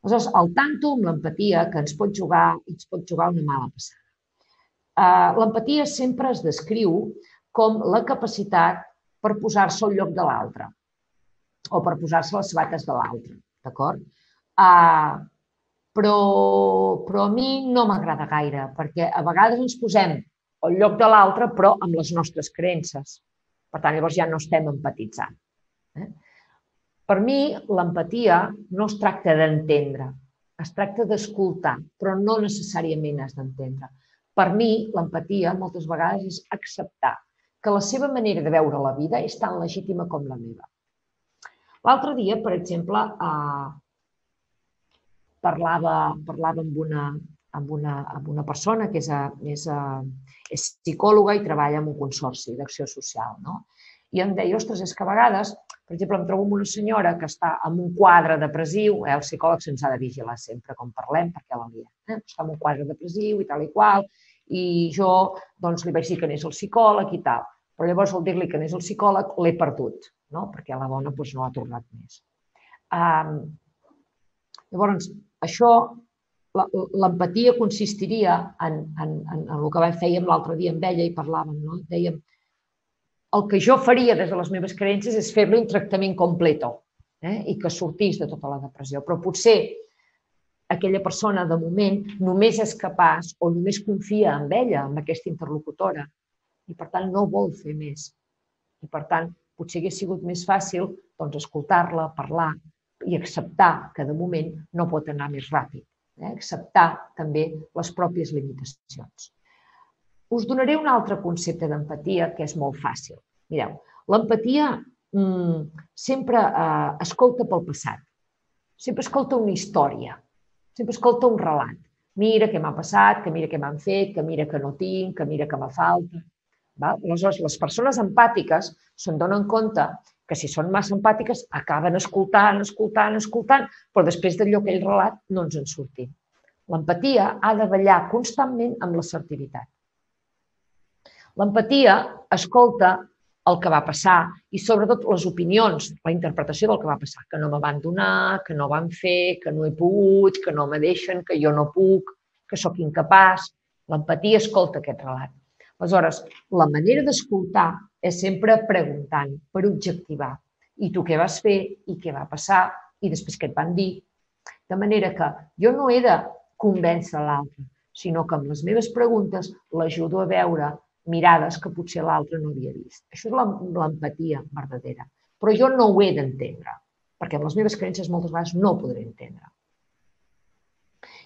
Aleshores, el tanto amb l'empatia que ens pot jugar, ens pot jugar una mala passada. Uh, l'empatia sempre es descriu com la capacitat per posar-se al lloc de l'altre o per posar-se les sabates de l'altre, d'acord? Uh, però, però a mi no m'agrada gaire, perquè a vegades ens posem al lloc de l'altre, però amb les nostres creences. Per tant, llavors ja no estem empatitzant. Eh? Per mi, l'empatia no es tracta d'entendre, es tracta d'escoltar, però no necessàriament has d'entendre. Per mi, l'empatia moltes vegades és acceptar que la seva manera de veure la vida és tan legítima com la meva. L'altre dia, per exemple, eh, parlava, parlava amb, una, amb, una, amb una persona que és, a, és, a, és psicòloga i treballa en un consorci d'acció social. No? I em deia, ostres, és que a vegades, per exemple, em trobo amb una senyora que està en un quadre depressiu, eh, el psicòleg se'ns ha de vigilar sempre com parlem, perquè la lia. Eh? Està en un quadre depressiu i tal i qual, i jo doncs, li vaig dir que anés al psicòleg i tal. Però llavors, al dir-li que anés al psicòleg, l'he perdut, no? perquè la dona doncs, no ha tornat més. Um, llavors, això, l'empatia consistiria en, en, en, en el que vam fèiem l'altre dia amb ella i parlàvem, no? Dèiem, el que jo faria des de les meves creences és fer-li un tractament complet eh? i que sortís de tota la depressió. Però potser aquella persona, de moment, només és capaç o només confia en ella, en aquesta interlocutora, i per tant no vol fer més. I per tant, potser hagués sigut més fàcil doncs, escoltar-la, parlar, i acceptar que de moment no pot anar més ràpid. Eh? Acceptar també les pròpies limitacions. Us donaré un altre concepte d'empatia que és molt fàcil. Mireu, l'empatia mm, sempre eh, escolta pel passat, sempre escolta una història, sempre escolta un relat. Mira què m'ha passat, que mira què m'han fet, que mira que no tinc, que mira que me falta. Val? Aleshores, les persones empàtiques se'n donen compte que si són massa empàtiques acaben escoltant, escoltant, escoltant, però després d'allò aquell relat no ens en sortim. L'empatia ha de ballar constantment amb l'assertivitat. L'empatia escolta el que va passar i sobretot les opinions, la interpretació del que va passar, que no me van donar, que no van fer, que no he pogut, que no me deixen, que jo no puc, que sóc incapaç. L'empatia escolta aquest relat. Aleshores, la manera d'escoltar és sempre preguntant, per objectivar. I tu què vas fer? I què va passar? I després què et van dir? De manera que jo no he de convèncer l'altre, sinó que amb les meves preguntes l'ajudo a veure mirades que potser l'altre no havia vist. Això és l'empatia verdadera. Però jo no ho he d'entendre, perquè amb les meves creences moltes vegades no ho podré entendre.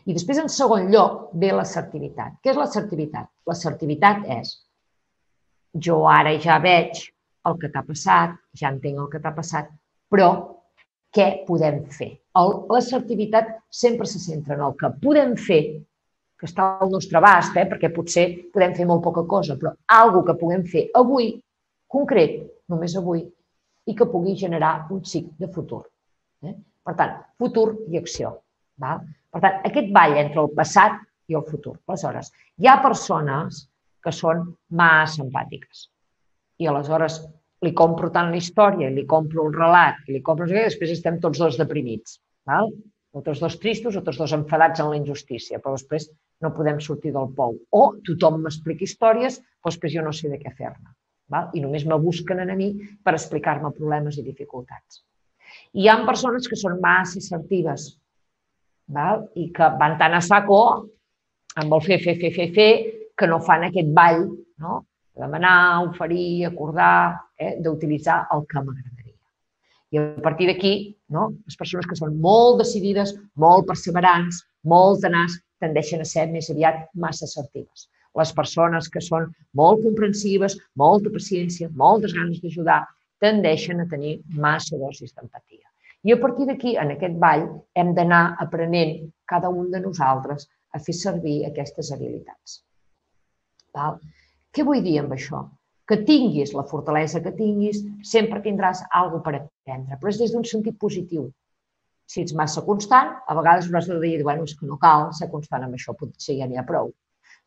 I després, en segon lloc, ve l'assertivitat. Què és l'assertivitat? L'assertivitat és jo ara ja veig el que t'ha passat, ja entenc el que t'ha passat, però què podem fer? L'assertivitat sempre se centra en el que podem fer que està al nostre abast, eh? perquè potser podem fer molt poca cosa, però algo que puguem fer avui, concret, només avui, i que pugui generar un xic de futur. Eh? Per tant, futur i acció. Val? Per tant, aquest ball entre el passat i el futur. Aleshores, hi ha persones que són massa empàtiques. I aleshores li compro tant la història, li compro el relat, li compro... I després estem tots dos deprimits. Val? o tots dos tristos o tots dos enfadats en la injustícia, però després no podem sortir del pou. O tothom m'explica històries, però després jo no sé de què fer-ne. I només me busquen a mi per explicar-me problemes i dificultats. Hi ha persones que són massa assertives val? i que van tan a saco amb el fer, fer, fer, fer, fer, que no fan aquest ball, no? demanar, oferir, acordar, eh? d'utilitzar el que m'agrada. I a partir d'aquí, no? les persones que són molt decidides, molt perseverants, molt tenaç, tendeixen a ser més aviat massa assertives. Les persones que són molt comprensives, molta paciència, moltes ganes d'ajudar, tendeixen a tenir massa dosis d'empatia. I a partir d'aquí, en aquest ball, hem d'anar aprenent cada un de nosaltres a fer servir aquestes habilitats. Val? Què vull dir amb això? que tinguis la fortalesa que tinguis, sempre tindràs alguna per aprendre, però és des d'un sentit positiu. Si ets massa constant, a vegades hauràs de dir, bueno, és que no cal ser constant amb això, potser ja n'hi ha prou.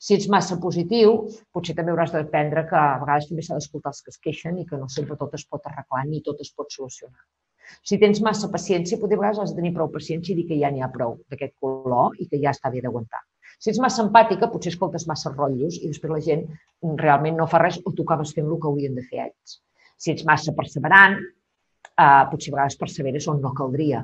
Si ets massa positiu, potser també hauràs d'aprendre que a vegades també s'ha d'escoltar els que es queixen i que no sempre tot es pot arreglar ni tot es pot solucionar. Si tens massa paciència, potser a vegades has de tenir prou paciència i dir que ja n'hi ha prou d'aquest color i que ja està bé d'aguantar. Si ets massa empàtica, potser escoltes massa rotllos i després la gent realment no fa res o tu acabes fent el que haurien de fer ells. Si ets massa perseverant, eh, potser a vegades perseveres on no caldria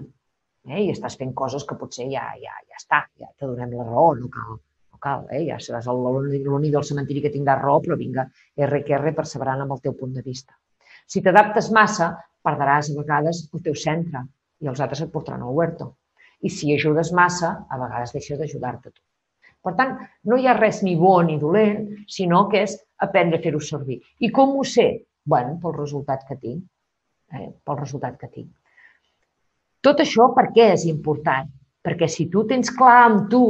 eh? i estàs fent coses que potser ja, ja, ja està, ja te donem la raó, no cal, no cal, eh? ja seràs l'únic del cementiri que tindrà raó, però vinga, R que R, perseverant amb el teu punt de vista. Si t'adaptes massa, perdràs a vegades el teu centre i els altres et portaran al huerto. I si ajudes massa, a vegades deixes d'ajudar-te tu. Per tant, no hi ha res ni bo ni dolent, sinó que és aprendre a fer-ho servir. I com ho sé? bueno, pel resultat que tinc. Eh? Pel resultat que tinc. Tot això per què és important? Perquè si tu tens clar amb tu,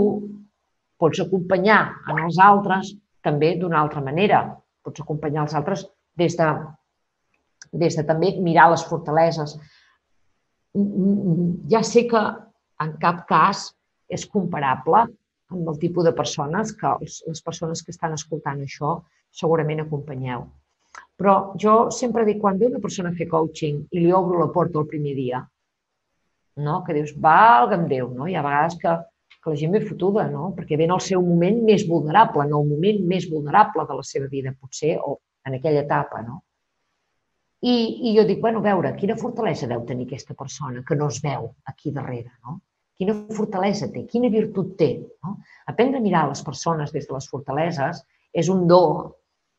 pots acompanyar en els altres també d'una altra manera. Pots acompanyar els altres des de, des de també mirar les fortaleses. Ja sé que en cap cas és comparable amb el tipus de persones que les persones que estan escoltant això segurament acompanyeu. Però jo sempre dic, quan ve una persona a fer coaching i li obro la porta el primer dia, no? que dius, valga'm Déu, no? hi ha vegades que, que la gent ve fotuda, no? perquè ve en el seu moment més vulnerable, en el moment més vulnerable de la seva vida, potser, o en aquella etapa. No? I, I jo dic, bueno, a veure, quina fortalesa deu tenir aquesta persona que no es veu aquí darrere, no? quina fortalesa té, quina virtut té. No? Aprendre a mirar les persones des de les fortaleses és un do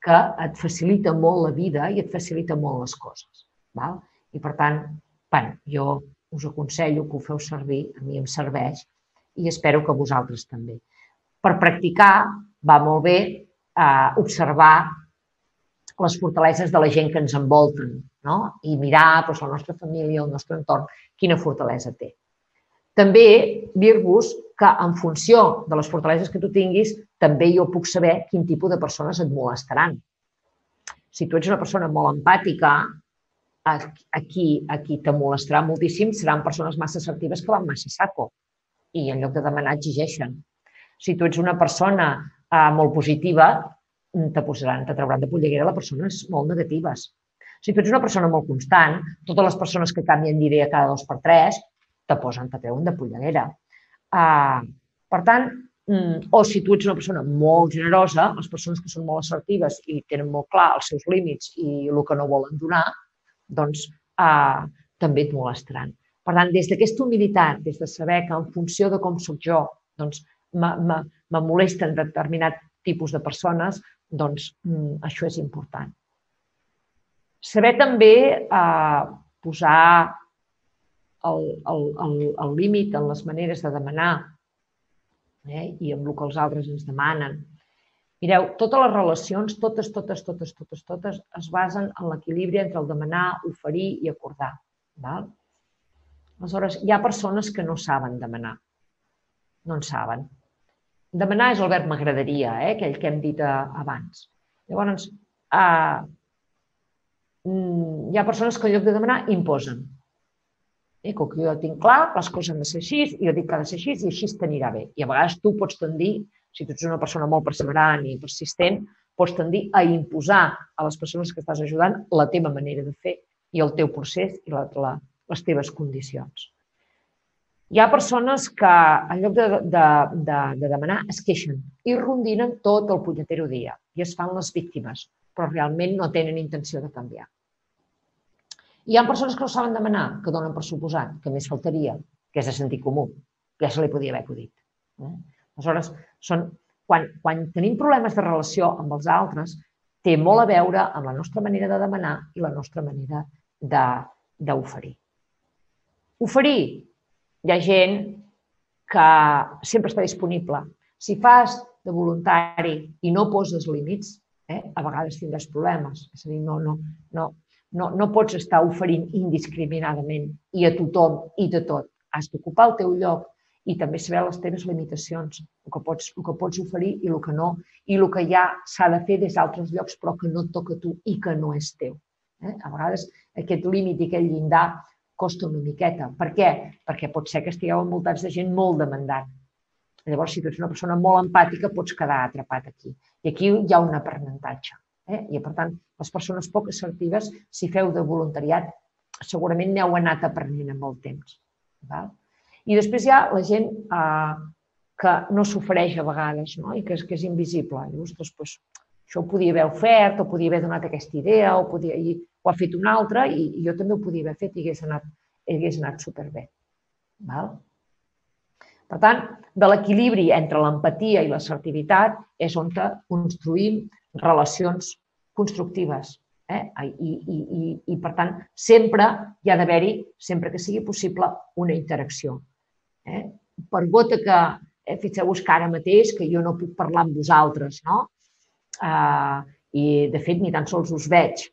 que et facilita molt la vida i et facilita molt les coses. Val? I per tant, bueno, jo us aconsello que ho feu servir, a mi em serveix i espero que vosaltres també. Per practicar va molt bé eh, observar les fortaleses de la gent que ens envolten. no? i mirar doncs, la nostra família, el nostre entorn, quina fortalesa té. També dir-vos que en funció de les fortaleses que tu tinguis, també jo puc saber quin tipus de persones et molestaran. Si tu ets una persona molt empàtica, aquí, aquí te molestarà moltíssim seran persones massa assertives que van massa saco i en lloc de demanar exigeixen. Si tu ets una persona eh, molt positiva, te posaran, te trauran de polleguera les persones molt negatives. Si tu ets una persona molt constant, totes les persones que canvien d'idea cada dos per tres te posen, te treuen de polleguera. Uh, per tant, mm, o si tu ets una persona molt generosa, les persones que són molt assertives i tenen molt clar els seus límits i el que no volen donar, doncs uh, també et molestaran. Per tant, des d'aquesta humilitat, des de saber que en funció de com sóc jo, doncs me molesten determinat tipus de persones, doncs mm, això és important. Saber també eh, posar el límit en les maneres de demanar eh, i amb el que els altres ens demanen. Mireu, totes les relacions, totes, totes, totes, totes, totes, es basen en l'equilibri entre el demanar, oferir i acordar. Val? Aleshores, hi ha persones que no saben demanar. No en saben. Demanar és el verb m'agradaria, eh? aquell que hem dit eh, abans. Llavors, eh, hi ha persones que en lloc de demanar imposen. I com que jo tinc clar, les coses han de ser així, jo dic que ha de ser així i així t'anirà bé. I a vegades tu pots tendir, si tu ets una persona molt perseverant i persistent, pots tendir a imposar a les persones que estàs ajudant la teva manera de fer i el teu procés i la, la, les teves condicions. Hi ha persones que, en lloc de, de, de, de demanar, es queixen i rondinen tot el punyetero dia i es fan les víctimes, però realment no tenen intenció de canviar. Hi ha persones que no saben demanar, que donen per suposat, que més faltaria, que és de sentit comú, ja se li podia haver acudit. Eh? Aleshores, són, quan, quan tenim problemes de relació amb els altres, té molt a veure amb la nostra manera de demanar i la nostra manera d'oferir. Oferir hi ha gent que sempre està disponible. Si fas de voluntari i no poses límits, eh, a vegades tindràs problemes. És a dir, no, no, no, no, no pots estar oferint indiscriminadament i a tothom i de tot. Has d'ocupar el teu lloc i també saber les teves limitacions, el que pots, el que pots oferir i el que no, i el que ja s'ha de fer des d'altres llocs però que no et toca a tu i que no és teu. Eh? A vegades aquest límit i aquest llindar costa una miqueta. Per què? Perquè pot ser que estigueu envoltats de gent molt demandant. Llavors, si tu ets una persona molt empàtica, pots quedar atrapat aquí. I aquí hi ha un aprenentatge. Eh? I, per tant, les persones poc assertives, si feu de voluntariat, segurament n'heu anat aprenent amb el temps. Val? I després hi ha la gent eh, que no s'ofereix a vegades no? i que és, que és invisible. I, ostres, doncs, això ho podia haver ofert, o podia haver donat aquesta idea, o podia... I ho ha fet un altre i, i jo també ho podia haver fet i hagués anat, hagués anat superbé. Val? Per tant, de l'equilibri entre l'empatia i l'assertivitat és on construïm relacions constructives. Eh? I, i, i, I, per tant, sempre hi ha d'haver-hi, sempre que sigui possible, una interacció. Eh? Per gota que, eh, fixeu-vos que ara mateix, que jo no puc parlar amb vosaltres, no? Uh, I, de fet, ni tan sols us veig,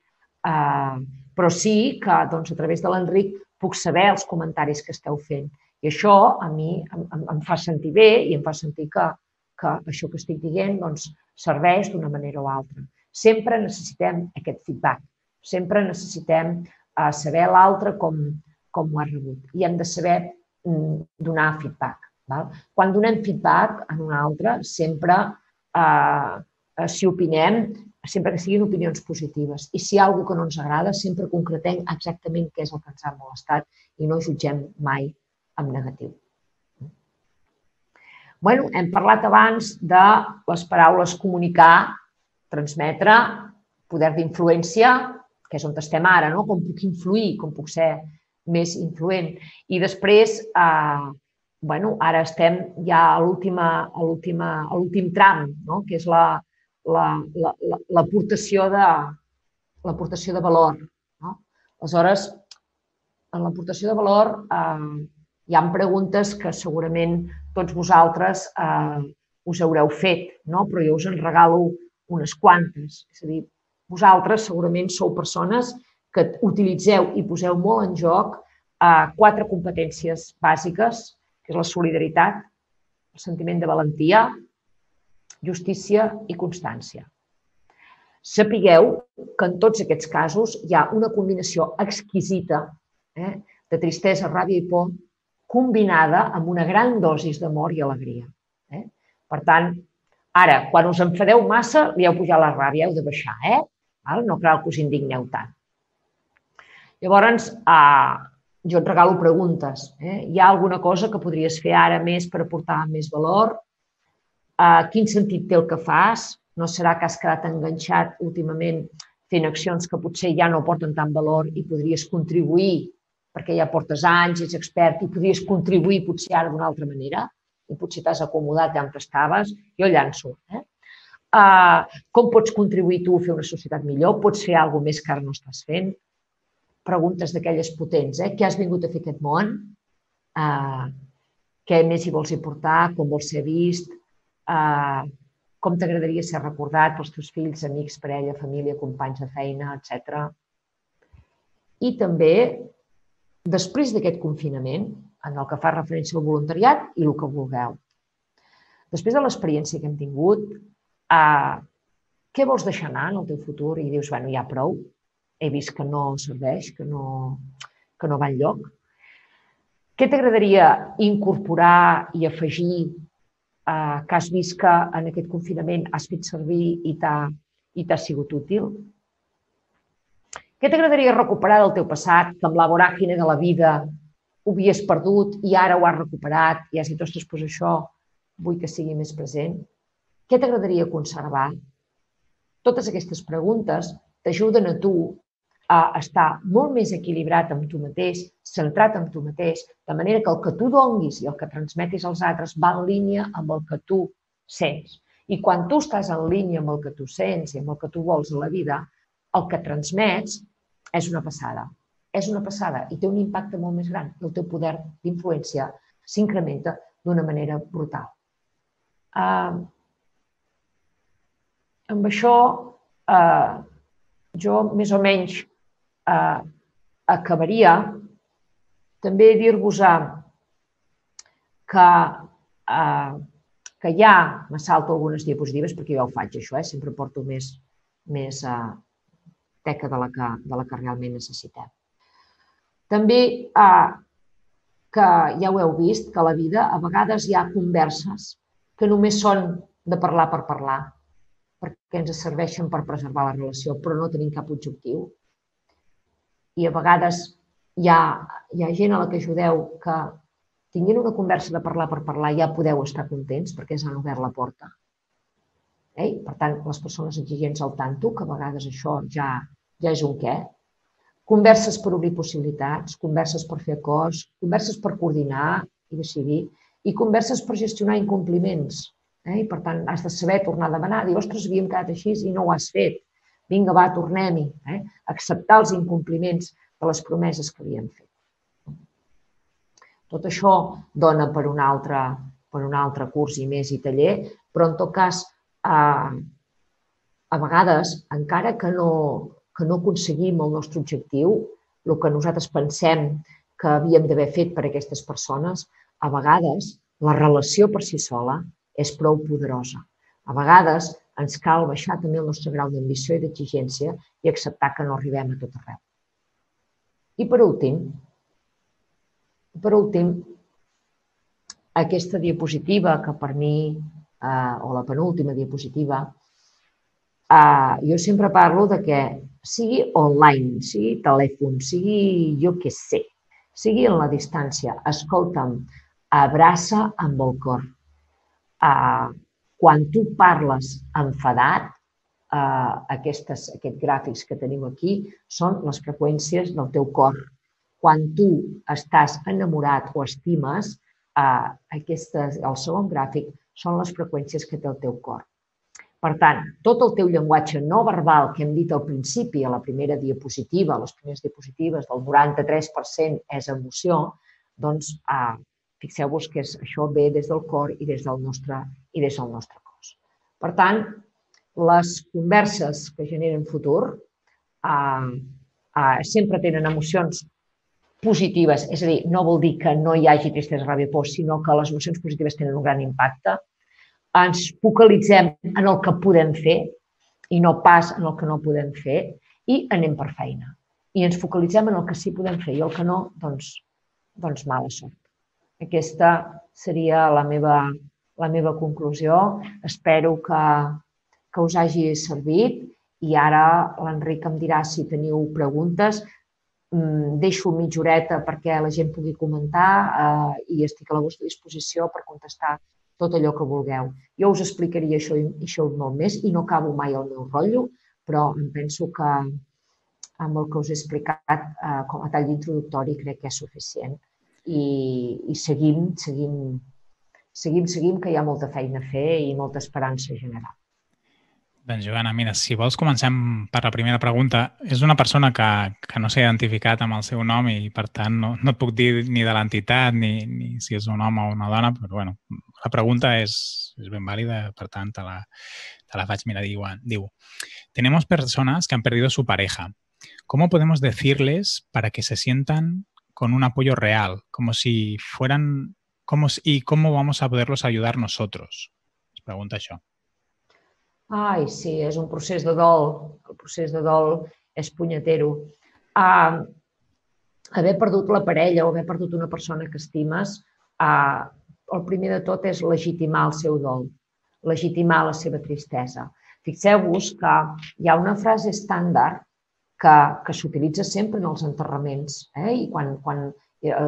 Uh, però sí que doncs, a través de l'Enric puc saber els comentaris que esteu fent. I això a mi em, em, em fa sentir bé i em fa sentir que, que això que estic dient doncs, serveix d'una manera o altra. Sempre necessitem aquest feedback. Sempre necessitem uh, saber l'altre com, com ho ha rebut. I hem de saber donar feedback. Val? Quan donem feedback en un altre, sempre, uh, uh, si opinem, sempre que siguin opinions positives. I si hi ha alguna que no ens agrada, sempre concretem exactament què és el que ens ha molestat i no jutgem mai en negatiu. Bueno, hem parlat abans de les paraules comunicar, transmetre, poder d'influència, que és on estem ara, no? com puc influir, com puc ser més influent. I després, eh, bueno, ara estem ja a l'últim tram, no? que és la, l'aportació la, la, de, l'aportació de valor. No? Aleshores, en l'aportació de valor eh, hi ha preguntes que segurament tots vosaltres eh, us haureu fet, no? però jo us en regalo unes quantes. És a dir, vosaltres segurament sou persones utilitzeu i poseu molt en joc eh, quatre competències bàsiques, que és la solidaritat, el sentiment de valentia, justícia i constància. Sapigueu que en tots aquests casos hi ha una combinació exquisita eh, de tristesa, ràbia i por combinada amb una gran dosis d'amor i alegria. Eh? Per tant, ara, quan us enfadeu massa, li heu pujat la ràbia, heu de baixar, eh? No cal que us indigneu tant. Llavors, eh, jo et regalo preguntes. Eh? Hi ha alguna cosa que podries fer ara més per aportar més valor? Uh, quin sentit té el que fas? No serà que has quedat enganxat últimament fent accions que potser ja no porten tant valor i podries contribuir, perquè ja portes anys, ets expert, i podries contribuir potser ara d'una altra manera, i potser t'has acomodat on estaves, jo llanço. Eh? Uh, com pots contribuir tu a fer una societat millor? Pots fer alguna més que ara no estàs fent? Preguntes d'aquelles potents. Eh? Què has vingut a fer aquest món? Uh, què més hi vols hi portar? Com vols ser vist? Uh, com t'agradaria ser recordat pels teus fills, amics, parella, família, companys de feina, etc. I també, després d'aquest confinament, en el que fa referència al voluntariat i el que vulgueu. Després de l'experiència que hem tingut, uh, què vols deixar anar en el teu futur? I dius, bueno, ja prou, he vist que no serveix, que no, que no va enlloc. Què t'agradaria incorporar i afegir eh, que has vist que en aquest confinament has fet servir i t'ha sigut útil? Què t'agradaria recuperar del teu passat, que amb la voràgine de la vida ho havies perdut i ara ho has recuperat i has dit, ostres, doncs això vull que sigui més present? Què t'agradaria conservar? Totes aquestes preguntes t'ajuden a tu a estar molt més equilibrat amb tu mateix, centrat en tu mateix, de manera que el que tu donguis i el que transmetis als altres va en línia amb el que tu sents. I quan tu estàs en línia amb el que tu sents i amb el que tu vols a la vida, el que transmets és una passada. És una passada i té un impacte molt més gran. El teu poder d'influència s'incrementa d'una manera brutal. Uh, amb això, uh, jo més o menys eh, acabaria també dir-vos que, eh, que ja me salto algunes diapositives, perquè jo ho faig, això, eh? sempre porto més, més eh, teca de la, que, de la que realment necessitem. També eh, que ja ho heu vist, que a la vida a vegades hi ha converses que només són de parlar per parlar, perquè ens serveixen per preservar la relació, però no tenim cap objectiu i a vegades hi ha, hi ha gent a la que ajudeu que tinguin una conversa de parlar per parlar ja podeu estar contents perquè s'han obert la porta. Eh? Per tant, les persones exigents al tanto, que a vegades això ja, ja és un què. Converses per obrir possibilitats, converses per fer acords, converses per coordinar i decidir, i converses per gestionar incompliments. Eh? I per tant, has de saber tornar a demanar, dir, ostres, havíem quedat així i no ho has fet. Vinga, va, tornem-hi. Eh? Acceptar els incompliments de les promeses que havíem fet. Tot això dona per un altre, per un altre curs i més i taller, però en tot cas, eh, a vegades, encara que no, que no aconseguim el nostre objectiu, el que nosaltres pensem que havíem d'haver fet per a aquestes persones, a vegades la relació per si sola és prou poderosa. A vegades ens cal baixar també el nostre grau d'ambició i d'exigència i acceptar que no arribem a tot arreu. I per últim, per últim, aquesta diapositiva que per mi, eh, o la penúltima diapositiva, eh, jo sempre parlo de que sigui online, sigui telèfon, sigui jo que sé, sigui en la distància, escolta'm, abraça amb el cor. Eh, quan tu parles enfadat, eh, aquestes, aquests gràfics que tenim aquí són les freqüències del teu cor. Quan tu estàs enamorat o estimes, eh, aquestes, el segon gràfic són les freqüències que té el teu cor. Per tant, tot el teu llenguatge no verbal que hem dit al principi, a la primera diapositiva, a les primeres diapositives, del 93% és emoció, doncs eh, Fixeu-vos que és, això ve des del cor i des del nostre, i des del nostre cos. Per tant, les converses que generen futur, eh, uh, sempre tenen emocions positives, és a dir, no vol dir que no hi hagi tristesa, ràbia, por, sinó que les emocions positives tenen un gran impacte. Ens focalitzem en el que podem fer i no pas en el que no podem fer i anem per feina. I ens focalitzem en el que sí podem fer i el que no, doncs, doncs mala sort. Aquesta seria la meva, la meva conclusió. Espero que, que us hagi servit i ara l'Enric em dirà si teniu preguntes. Mm, deixo mitja horeta perquè la gent pugui comentar eh, i estic a la vostra disposició per contestar tot allò que vulgueu. Jo us explicaria això, això molt més i no acabo mai el meu rotllo, però em penso que amb el que us he explicat eh, com a tall d'introductori crec que és suficient. I, i seguim, seguim, seguim, seguim, que hi ha molta feina a fer i molta esperança general. Doncs, Joana, mira, si vols comencem per la primera pregunta. És una persona que, que no s'ha identificat amb el seu nom i, per tant, no, no et puc dir ni de l'entitat ni, ni si és un home o una dona, però, bueno, la pregunta és, és ben vàlida, per tant, te la, te la faig. Mira, diu, diu, tenemos personas que han perdido su pareja. ¿Cómo podemos decirles para que se sientan con un apoyo real, como si fueran, como, y cómo vamos a poderlos ayudar nosotros? Es pregunta això. Ai, sí, és un procés de dol. El procés de dol és punyetero. Uh, haver perdut la parella o haver perdut una persona que estimes, uh, el primer de tot és legitimar el seu dol, legitimar la seva tristesa. Fixeu-vos que hi ha una frase estàndard que, que s'utilitza sempre en els enterraments eh? i quan, quan,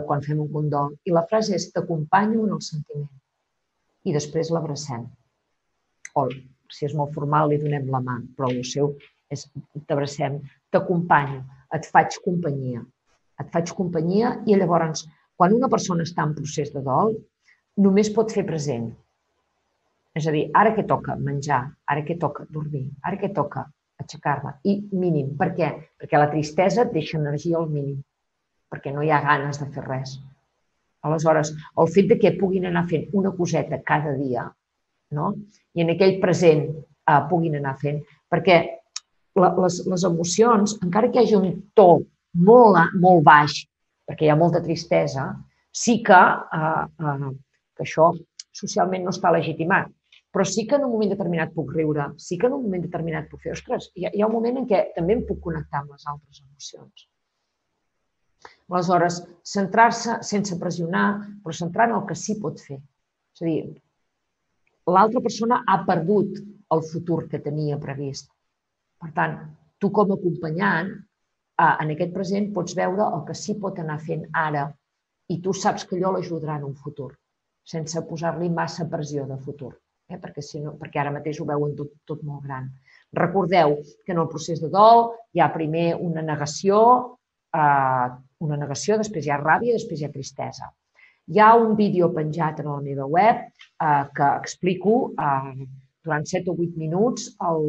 quan fem un condol. I la frase és t'acompanyo en el sentiment i després l'abracem. O si és molt formal, li donem la mà, però el seu és t'abracem, t'acompanyo, et faig companyia. Et faig companyia i llavors, quan una persona està en procés de dol, només pot fer present. És a dir, ara que toca menjar, ara que toca dormir, ara que toca aixecar-me. I mínim. Per què? Perquè la tristesa et deixa energia al mínim, perquè no hi ha ganes de fer res. Aleshores, el fet de que puguin anar fent una coseta cada dia no? i en aquell present eh, puguin anar fent. Perquè la, les, les emocions, encara que hi hagi un to molt, molt baix, perquè hi ha molta tristesa, sí que, eh, eh, que això socialment no està legitimat. Però sí que en un moment determinat puc riure, sí que en un moment determinat puc fer, ostres, hi ha, hi ha un moment en què també em puc connectar amb les altres emocions. Aleshores, centrar-se sense pressionar, però centrar en el que sí pot fer. És a dir, l'altra persona ha perdut el futur que tenia previst. Per tant, tu com a acompanyant, en aquest present pots veure el que sí pot anar fent ara i tu saps que allò l'ajudarà en un futur, sense posar-li massa pressió de futur, eh? perquè, si no, perquè ara mateix ho veuen tot, tot molt gran. Recordeu que en el procés de dol hi ha primer una negació, eh, una negació, després hi ha ràbia, després hi ha tristesa. Hi ha un vídeo penjat a la meva web eh, que explico eh, durant 7 o 8 minuts el,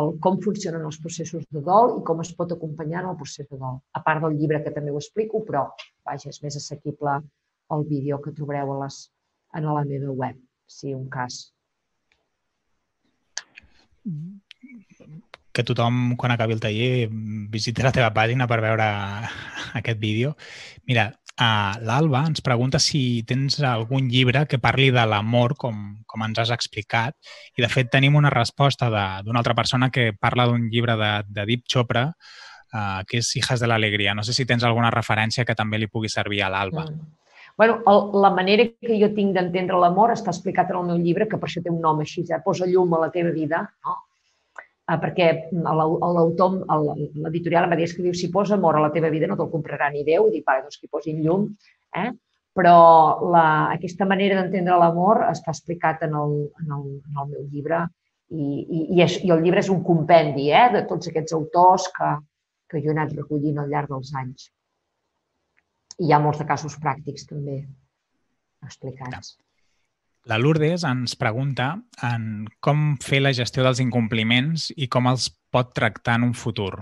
el com funcionen els processos de dol i com es pot acompanyar en el procés de dol. A part del llibre que també ho explico, però vaja, és més assequible el vídeo que trobareu a les, a la meva web, si un cas. Que tothom, quan acabi el taller, visiti la teva pàgina per veure aquest vídeo. Mira, Uh, L'Alba ens pregunta si tens algun llibre que parli de l'amor, com, com ens has explicat, i de fet tenim una resposta d'una altra persona que parla d'un llibre de, de Deep Chopra, uh, que és Hijas de l'Alegria. No sé si tens alguna referència que també li pugui servir a l'Alba. Mm. Bueno, el, la manera que jo tinc d'entendre l'amor està explicat en el meu llibre, que per això té un nom així, eh? posa llum a la teva vida, no? Ah, perquè l'autor, l'editorial em va dir que diu, si posa amor a la teva vida no te'l comprarà ni Déu, i dic, vale, doncs que posin llum, eh? però la, aquesta manera d'entendre l'amor està explicat en el, en, el, en el meu llibre i, i, i, és, i el llibre és un compendi eh, de tots aquests autors que, que jo he anat recollint al llarg dels anys. I hi ha molts de casos pràctics també explicats. La Lourdes ens pregunta en com fer la gestió dels incompliments i com els pot tractar en un futur,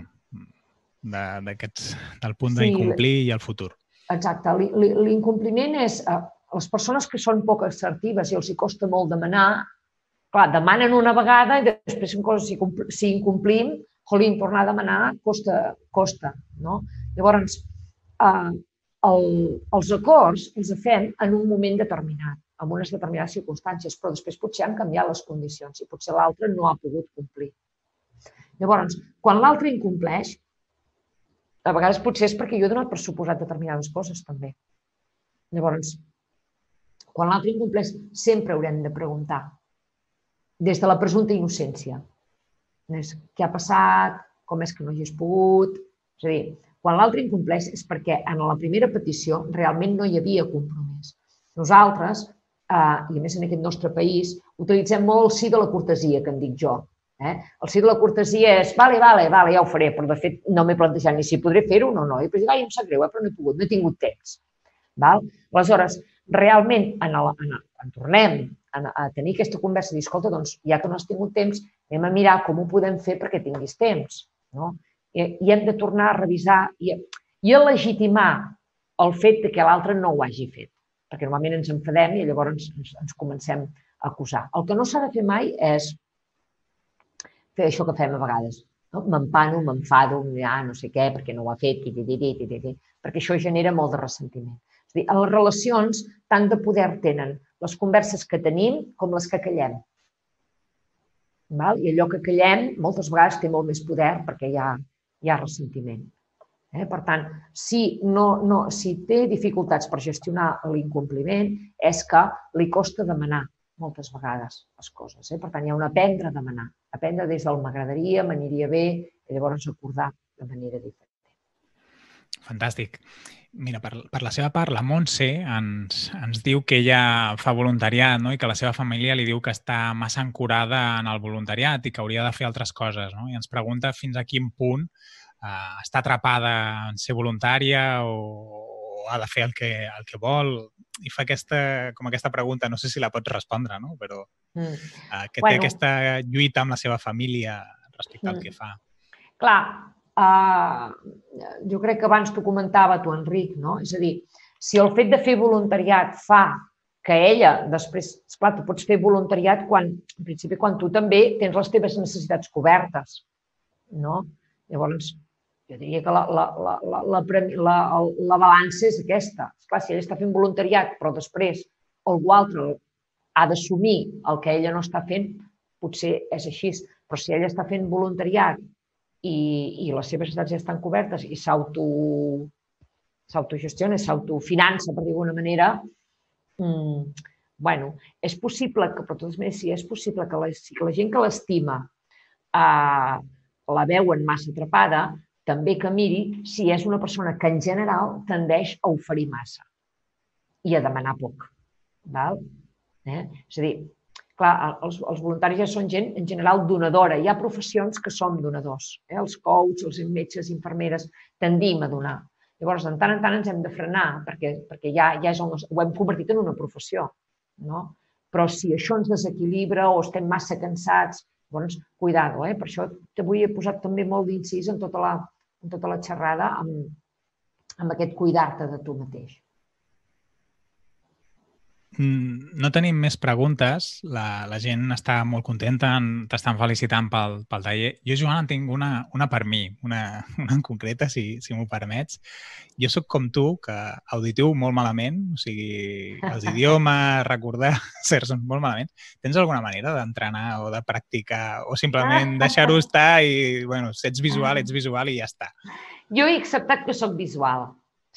de, del punt sí, d'incomplir i el futur. Exacte. L'incompliment és... Eh, les persones que són poc assertives i els hi costa molt demanar, clar, demanen una vegada i després si incomplim, jolín, tornar a demanar costa, costa no? Llavors, eh, el, els acords els fem en un moment determinat, en unes determinades circumstàncies, però després potser han canviat les condicions i potser l'altre no ha pogut complir. Llavors, quan l'altre incompleix, a vegades potser és perquè jo he donat per suposat determinades coses també. Llavors, quan l'altre incompleix, sempre haurem de preguntar des de la presumpta innocència. És, què ha passat? Com és que no hi has pogut? És a dir, quan l'altre incompleix és perquè en la primera petició realment no hi havia compromís. Nosaltres, eh, i a més en aquest nostre país, utilitzem molt el sí de la cortesia, que en dic jo. Eh? El sí de la cortesia és, vale, vale, vale, ja ho faré, però de fet no m'he plantejat ni si podré fer-ho o no. I després dic, ai, em sap greu, eh, però no he pogut, no he tingut temps. Val? Aleshores, realment, en el, en el, quan tornem a, a tenir aquesta conversa i dir, escolta, doncs, ja que no has tingut temps, anem a mirar com ho podem fer perquè tinguis temps. No? i hem de tornar a revisar i, i a legitimar el fet de que l'altre no ho hagi fet. Perquè normalment ens enfadem i llavors ens, ens comencem a acusar. El que no s'ha de fer mai és fer això que fem a vegades. No? M'empano, m'enfado, ja no sé què, perquè no ho ha fet, ti, ti, ti, ti, ti, perquè això genera molt de ressentiment. És a dir, les relacions tant de poder tenen les converses que tenim com les que callem. Val? I allò que callem moltes vegades té molt més poder perquè hi ha, hi ha ressentiment. Eh? Per tant, si, no, no, si té dificultats per gestionar l'incompliment, és que li costa demanar moltes vegades les coses. Eh? Per tant, hi ha un aprendre a demanar. Aprendre des del m'agradaria, m'aniria bé, i llavors acordar de manera diferent. Fantàstic. Mira, per, per la seva part, la Montse ens, ens diu que ella fa voluntariat no? i que la seva família li diu que està massa ancorada en el voluntariat i que hauria de fer altres coses. No? I ens pregunta fins a quin punt eh, està atrapada en ser voluntària o, o ha de fer el que, el que vol. I fa aquesta, com aquesta pregunta, no sé si la pots respondre, no? però mm. eh, que bueno. té aquesta lluita amb la seva família respecte mm. al que fa. Clar, Uh, jo crec que abans t'ho comentava tu, Enric, no? És a dir, si el fet de fer voluntariat fa que ella després, esclar, tu pots fer voluntariat quan, en principi, quan tu també tens les teves necessitats cobertes, no? Llavors, jo diria que la, la, la, la, la, la, la balança és aquesta. Esclar, si ella està fent voluntariat, però després algú altre ha d'assumir el que ella no està fent, potser és així. Però si ella està fent voluntariat i, i les seves necessitats ja estan cobertes i s'auto s'autogestiona, s'autofinança, per dir d'alguna manera, mm, bueno, és possible que, però totes maneres, si és possible que la, si la gent que l'estima eh, la veuen massa atrapada, també que miri si és una persona que en general tendeix a oferir massa i a demanar poc. Val? Eh? És a dir, clar, els, els voluntaris ja són gent en general donadora. Hi ha professions que som donadors. Eh? Els coaches, els metges, infermeres, tendim a donar. Llavors, de tant en tant ens hem de frenar perquè, perquè ja, ja és el nostre, ho hem convertit en una professió. No? Però si això ens desequilibra o estem massa cansats, doncs, cuidado. Eh? Per això t'avui he posat també molt d'incís en, tota la, tota la xerrada amb, amb aquest cuidar-te de tu mateix. Mm, no tenim més preguntes. La, la gent està molt contenta, t'estan felicitant pel, pel taller. Jo, Joan, en tinc una, una per mi, una, una en concreta, si, si m'ho permets. Jo sóc com tu, que auditiu molt malament, o sigui, els idiomes, recordar, certs molt malament. Tens alguna manera d'entrenar o de practicar o simplement deixar-ho estar i, bueno, si ets visual, ets visual i ja està? Jo he acceptat que sóc visual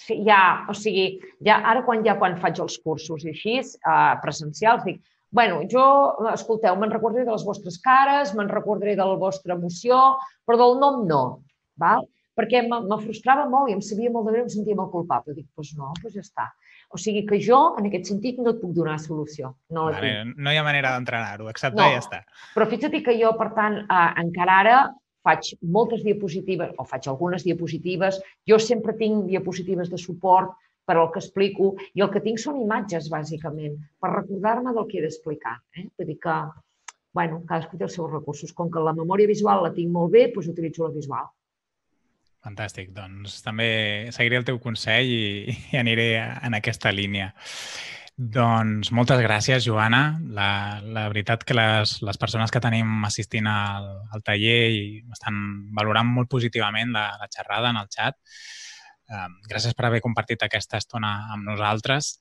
ja, o sigui, ja, ara quan ja quan faig els cursos i així, uh, presencials, dic, bueno, jo, escolteu, me'n recordaré de les vostres cares, me'n recordaré de la vostra emoció, però del nom no, val? perquè me frustrava molt i em sabia molt de greu, em sentia molt culpable. Dic, doncs no, doncs ja està. O sigui que jo, en aquest sentit, no et puc donar solució. No, la vale, no hi ha manera d'entrenar-ho, acceptar no, ja està. Però fixa't que jo, per tant, eh, encara ara faig moltes diapositives o faig algunes diapositives. Jo sempre tinc diapositives de suport per al que explico i el que tinc són imatges, bàsicament, per recordar-me del que he d'explicar. Eh? Vull dir que, bueno, cadascú té els seus recursos. Com que la memòria visual la tinc molt bé, doncs utilitzo la visual. Fantàstic. Doncs també seguiré el teu consell i, i aniré en aquesta línia. Doncs moltes gràcies, Joana. La, la veritat que les, les persones que tenim assistint al, al taller i estan valorant molt positivament la, la xerrada en el xat. Uh, gràcies per haver compartit aquesta estona amb nosaltres.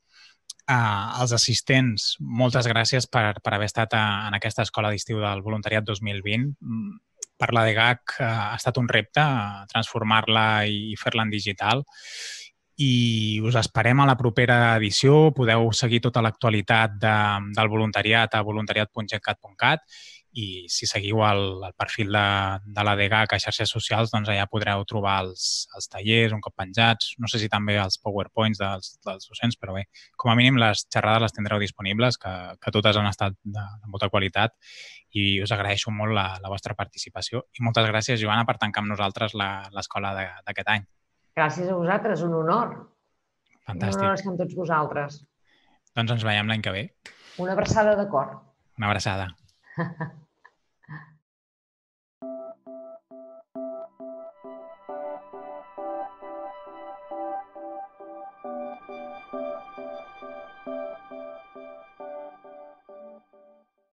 Uh, als assistents, moltes gràcies per, per haver estat a, en aquesta escola d'estiu del voluntariat 2020. Mm, per la DGAC uh, ha estat un repte uh, transformar-la i fer-la en digital i us esperem a la propera edició. Podeu seguir tota l'actualitat de, del voluntariat a voluntariat.gencat.cat i si seguiu el, el perfil de, de la DGAC a xarxes socials, doncs allà podreu trobar els, els tallers un cop penjats, no sé si també els powerpoints dels, dels docents, però bé, com a mínim les xerrades les tindreu disponibles, que, que totes han estat de, de molta qualitat i us agraeixo molt la, la vostra participació. I moltes gràcies, Joana, per tancar amb nosaltres l'escola d'aquest any. Gràcies a vosaltres, un honor. Fantàstic. Un honor estar amb tots vosaltres. Doncs ens veiem l'any que ve. Una abraçada de cor. Una abraçada.